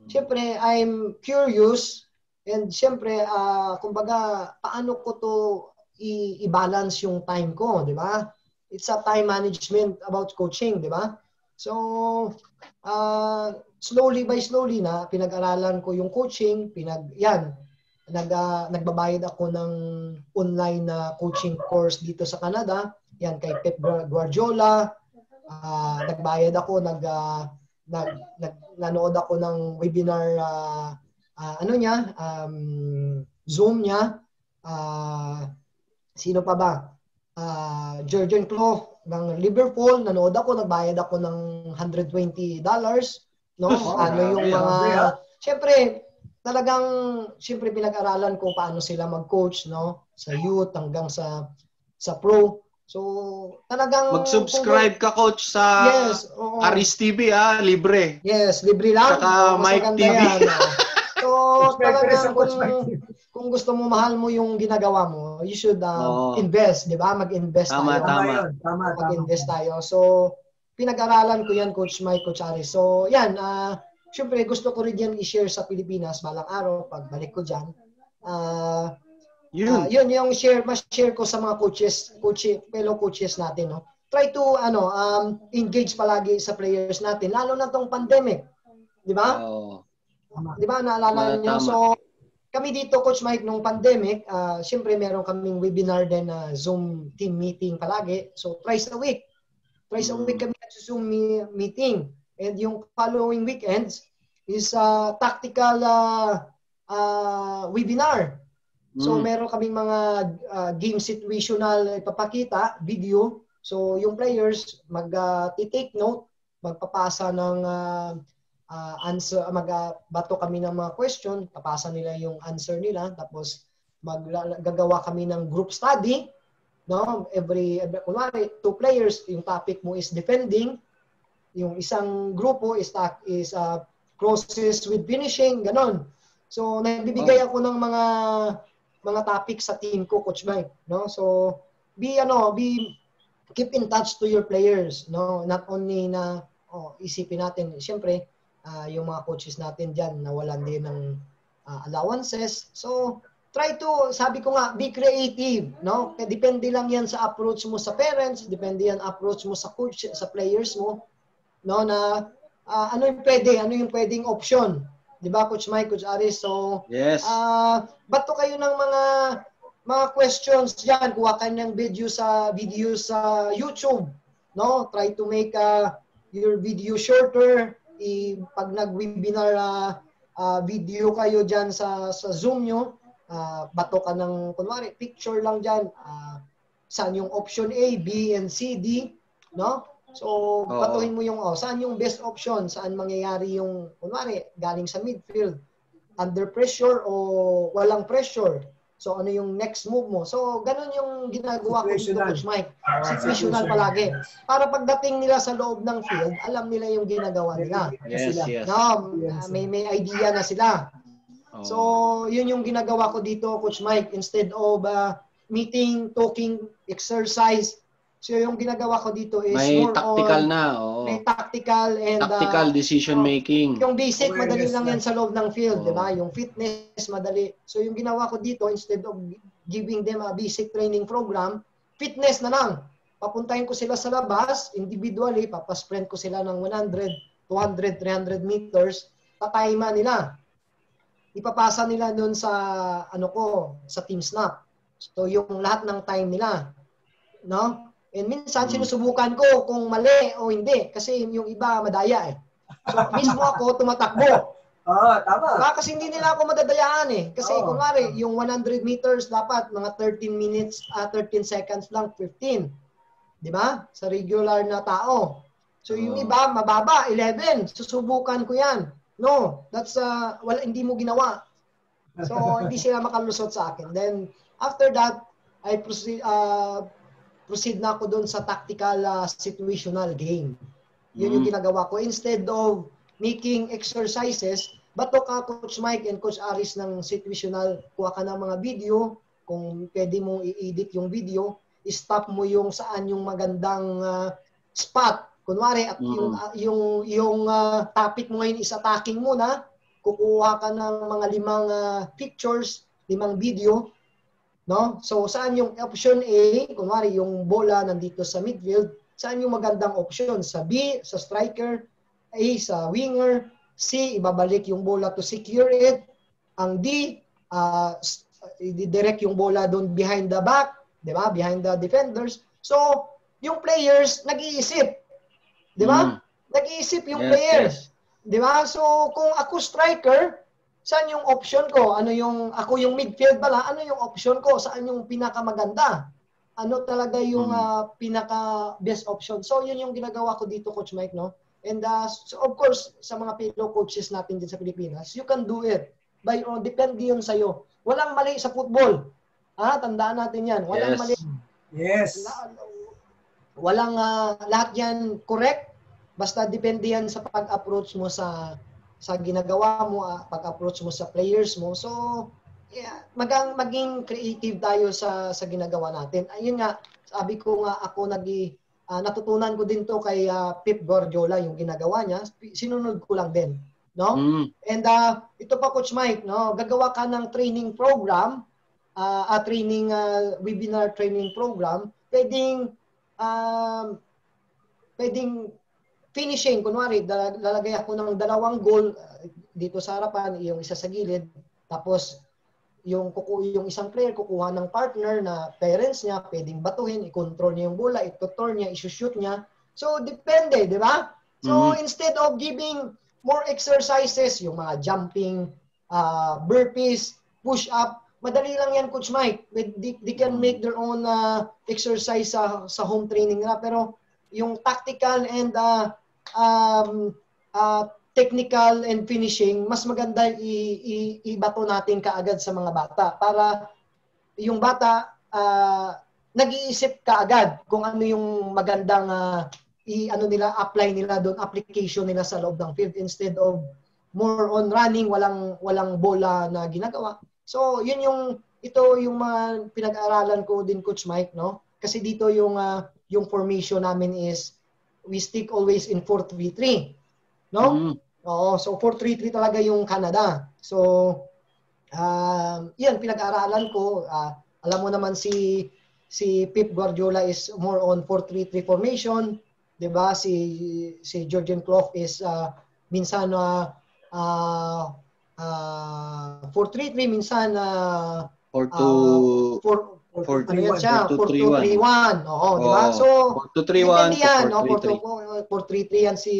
syempre I'm curious And siyempre, uh, kumbaga, paano ko to i- i-balance yung time ko, di ba? It's a time management about coaching, di ba? So, uh, slowly by slowly na, pinag-aralan ko yung coaching, pinag, yan, nag, uh, nagbabayad ako ng online na uh, coaching course dito sa Canada. Yan, kay Pep Guardiola. Uh, nagbayad ako, nag, uh, nag, nag, nanood ako ng webinar uh, uh, ano niya, um, Zoom niya, uh, sino pa ba? Uh, Jurgen Klopp ng Liverpool, nanood ako, nagbayad ako ng 120 dollars. No? *laughs* Oh, ano yung mga... Siyempre, talagang, siyempre pinag-aralan ko paano sila mag-coach, no? Sa youth hanggang sa sa pro. So, talagang... Mag-subscribe ka, coach, sa yes, oo. Aris TV, ah, libre. Yes, libre lang. Saka Mike TV. Yan, So, *laughs* talagang kung, kung gusto mo mahal mo yung ginagawa mo, you should uh, oh. invest, di ba? Mag-invest tama, tayo. Tama, tama. Mag-invest tayo. So, pinag-aralan ko yan, Coach Mike, Coach Aris. So, yan. Uh, Siyempre, gusto ko rin yan i-share sa Pilipinas balang araw, pagbalik ko dyan. Uh, yun. Uh, yun yung share, mas share ko sa mga coaches, coach, fellow coaches natin. No? Try to ano um, engage palagi sa players natin, lalo na tong pandemic. Di ba? Oh. Di ba, naalala niyo? So, kami dito, Coach Mike, nung pandemic, uh, siyempre meron kaming webinar din na uh, Zoom team meeting palagi. So, twice a week. Twice a week mm. kami nag-Zoom meeting. And yung following weekends is a uh, tactical uh, uh, webinar. So, mm. meron kaming mga uh, game situational ipapakita, video. So, yung players mag-take uh, note, magpapasa ng uh, uh, answer magbato kami ng mga question, papasa nila yung answer nila tapos maggagawa kami ng group study no every, every kunwari two players yung topic mo is defending yung isang grupo is is uh, process with finishing ganon. So nagbibigay ako ng mga mga topic sa team ko coach Mike no? So be ano be keep in touch to your players no? Not only na oh, isipin natin syempre uh, yung mga coaches natin diyan nawalan din ng uh, allowances. So, try to, sabi ko nga, be creative, no? Depende lang yan sa approach mo sa parents, depende yan approach mo sa coach, sa players mo, no? Na uh, ano yung pwede, ano yung pwedeng option. 'Di ba, Coach Mike, Coach Aris? So, yes. uh, bato kayo ng mga mga questions diyan, kuha kayo ng video sa video sa YouTube, no? Try to make uh, your video shorter, i, pag nag-webinar uh, uh, video kayo dyan sa, sa Zoom nyo, uh, bato ka ng, kunwari, picture lang dyan, uh, saan yung option A, B, and C, D, no? So, Oo. batuhin mo yung, oh, saan yung best option, saan mangyayari yung, kunwari, galing sa midfield, under pressure o walang pressure. So, ano yung next move mo? So, ganun yung ginagawa ko dito, Coach Mike. Uh, situational palagi. Para pagdating nila sa loob ng field, alam nila yung ginagawa nila. Yes, yes. No, may, may idea na sila. Oh. So, yun yung ginagawa ko dito, Coach Mike. Instead of uh, meeting, talking, exercise, So yung ginagawa ko dito is may more tactical on, na, oo. May tactical and tactical uh, decision making. Yung basic madali lang yan sa loob ng field, oh. 'di ba? Yung fitness madali. So yung ginawa ko dito instead of giving them a basic training program, fitness na lang. Papuntahin ko sila sa labas individually, papasprint ko sila ng 100, 200, 300 meters, tatayma nila. Ipapasa nila doon sa ano ko, sa team snap. So yung lahat ng time nila, no? And minsan hmm. sinusubukan ko kung mali o hindi kasi yung iba madaya eh. So mismo ako tumatakbo. Oo, *laughs* oh, tama. Diba? Kasi hindi nila ako madadayaan eh. Kasi oh. kunwari, yung 100 meters dapat mga 13 minutes, uh, ah, 13 seconds lang, 15. Di ba? Sa regular na tao. So yung oh. iba, mababa, 11. Susubukan ko yan. No, that's, uh, wala, hindi mo ginawa. So hindi sila makalusot sa akin. Then, after that, I proceed, uh, proceed na ako doon sa tactical uh, situational game. Yun mm. yung ginagawa ko. Instead of making exercises, bato ka Coach Mike and Coach Aris ng situational, kuha ka ng mga video, kung pwede mong i-edit yung video, stop mo yung saan yung magandang uh, spot. Kunwari, at mm. yung, uh, yung, yung uh, topic mo ngayon is attacking muna, kukuha ka ng mga limang uh, pictures, limang video, No? So, saan yung option A? Kunwari, yung bola nandito sa midfield. Saan yung magandang option? Sa B, sa striker. A, sa winger. C, ibabalik yung bola to secure it. Ang D, uh, direct yung bola doon behind the back. Di ba? Behind the defenders. So, yung players, nag-iisip. Di ba? Mm. Nag-iisip yung yes, players. Yes. Di ba? So, kung ako striker, Saan yung option ko? Ano yung, ako yung midfield pala, ano yung option ko? Saan yung pinakamaganda? Ano talaga yung uh, pinaka best option? So, yun yung ginagawa ko dito, Coach Mike, no? And uh, so of course, sa mga fellow coaches natin din sa Pilipinas, you can do it. By, oh, depende yun sa'yo. Walang mali sa football. Ah, tandaan natin yan. Walang yes. mali. Yes. Walang uh, lahat yan correct. Basta depende yan sa pag-approach mo sa sa ginagawa mo, uh, pag-approach mo sa players mo. So, yeah, magang maging creative tayo sa sa ginagawa natin. Ayun nga, sabi ko nga ako nagi uh, natutunan ko din to kay uh, Pep Guardiola yung ginagawa niya. Sinunod ko lang din, no? Mm. And uh, ito pa coach Mike, no, gagawa ka ng training program, uh, a training uh, webinar training program, pwedeng um, pwedeng finishing, kunwari, lalagay ako ng dalawang goal uh, dito sa harapan, yung isa sa gilid, tapos yung kuku yung isang player kukuha ng partner na parents niya, pwedeng batuhin, i-control niya yung bola, i-tutor niya, i-shoot niya. So, depende, di ba? So, mm-hmm. instead of giving more exercises, yung mga jumping, uh, burpees, push-up, madali lang yan, Coach Mike. They, they can make their own uh, exercise sa, sa home training nila. Pero yung tactical and uh, um, uh, technical and finishing, mas maganda i- i- ibato natin kaagad sa mga bata para yung bata uh, nag-iisip kaagad kung ano yung magandang uh, i ano nila apply nila doon application nila sa loob ng field instead of more on running walang walang bola na ginagawa. So, yun yung ito yung mga pinag-aralan ko din coach Mike, no? Kasi dito yung uh, yung formation namin is we stick always in 4-3-3. No? Mm. Oo, so 4-3-3 talaga yung Canada. So, uh, yan, pinag-aaralan ko. Uh, alam mo naman si si Pep Guardiola is more on 4-3-3 formation. 'di ba? Si si Georgian Klopp is uh, minsan uh, uh, uh, 4-3-3 minsan uh, 4 to uh, 4 4 ano yan siya? 4-2-3-1. Oo, di ba? So, 4-2-3-1 yan, no? 4-3-3 yan si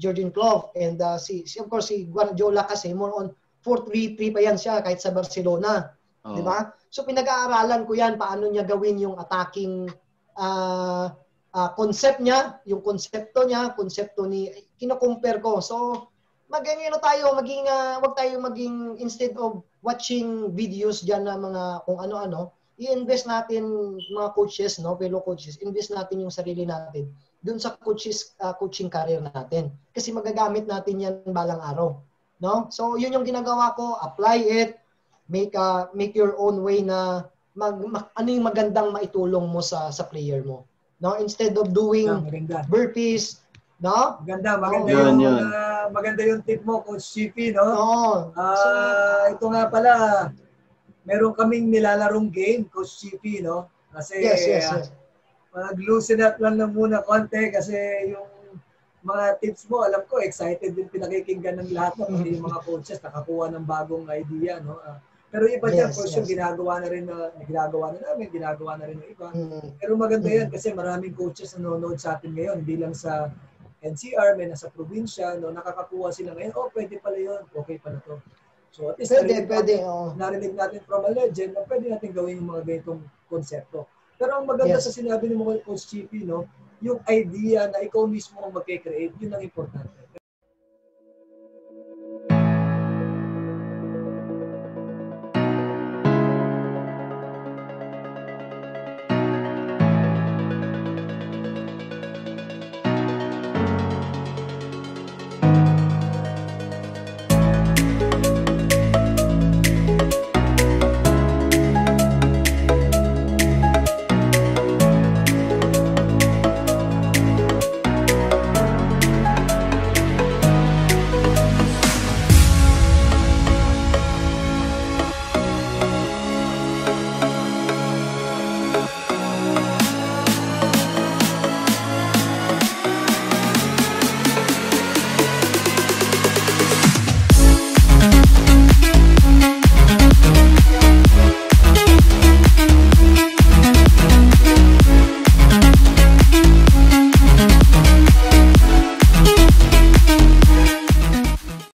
Georgian Klopp and uh, si, si, of course, si Guardiola kasi more on 4-3-3 pa yan siya kahit sa Barcelona. Oh. Di ba? So, pinag-aaralan ko yan paano niya gawin yung attacking uh, uh, concept niya, yung konsepto niya, konsepto ni, kino-compare ko. So, maging ano tayo, maging, uh, wag tayo maging, instead of watching videos diyan na mga kung ano-ano, i-invest natin mga coaches, no, fellow coaches, invest natin yung sarili natin doon sa coaches uh, coaching career natin. Kasi magagamit natin yan balang araw, no? So, yun yung ginagawa ko, apply it, make a, make your own way na mag, mag, ano yung magandang maitulong mo sa sa player mo. No, instead of doing yeah, burpees, no? Maganda, maganda oh, yung yun. Uh, maganda yung tip mo coach CP, no? Oo. Oh, uh, so, ito nga pala, meron kaming nilalarong game, Coach CP, no? Kasi yes, yes, yes. Uh, mag-loosen up lang na muna konti kasi yung mga tips mo, alam ko, excited din pinakikinggan ng lahat mo, pati yung mga coaches, nakakuha ng bagong idea, no? Uh, pero iba yes, for sure, yes. ginagawa na rin na, ginagawa na namin, ginagawa na rin ng iba. Mm. Pero maganda mm. yan kasi maraming coaches na nanonood sa atin ngayon, hindi lang sa NCR, may nasa probinsya, no, nakakakuha sila ngayon, oh, pwede pala yun, okay pala to. So at least pwede, narinig, pwede, natin, oh. narinig natin from a legend na pwede natin gawin yung mga ganitong konsepto. Pero ang maganda yes. sa sinabi ni mo Coach Chippy, no, yung idea na ikaw mismo ang magke-create, yun ang importante.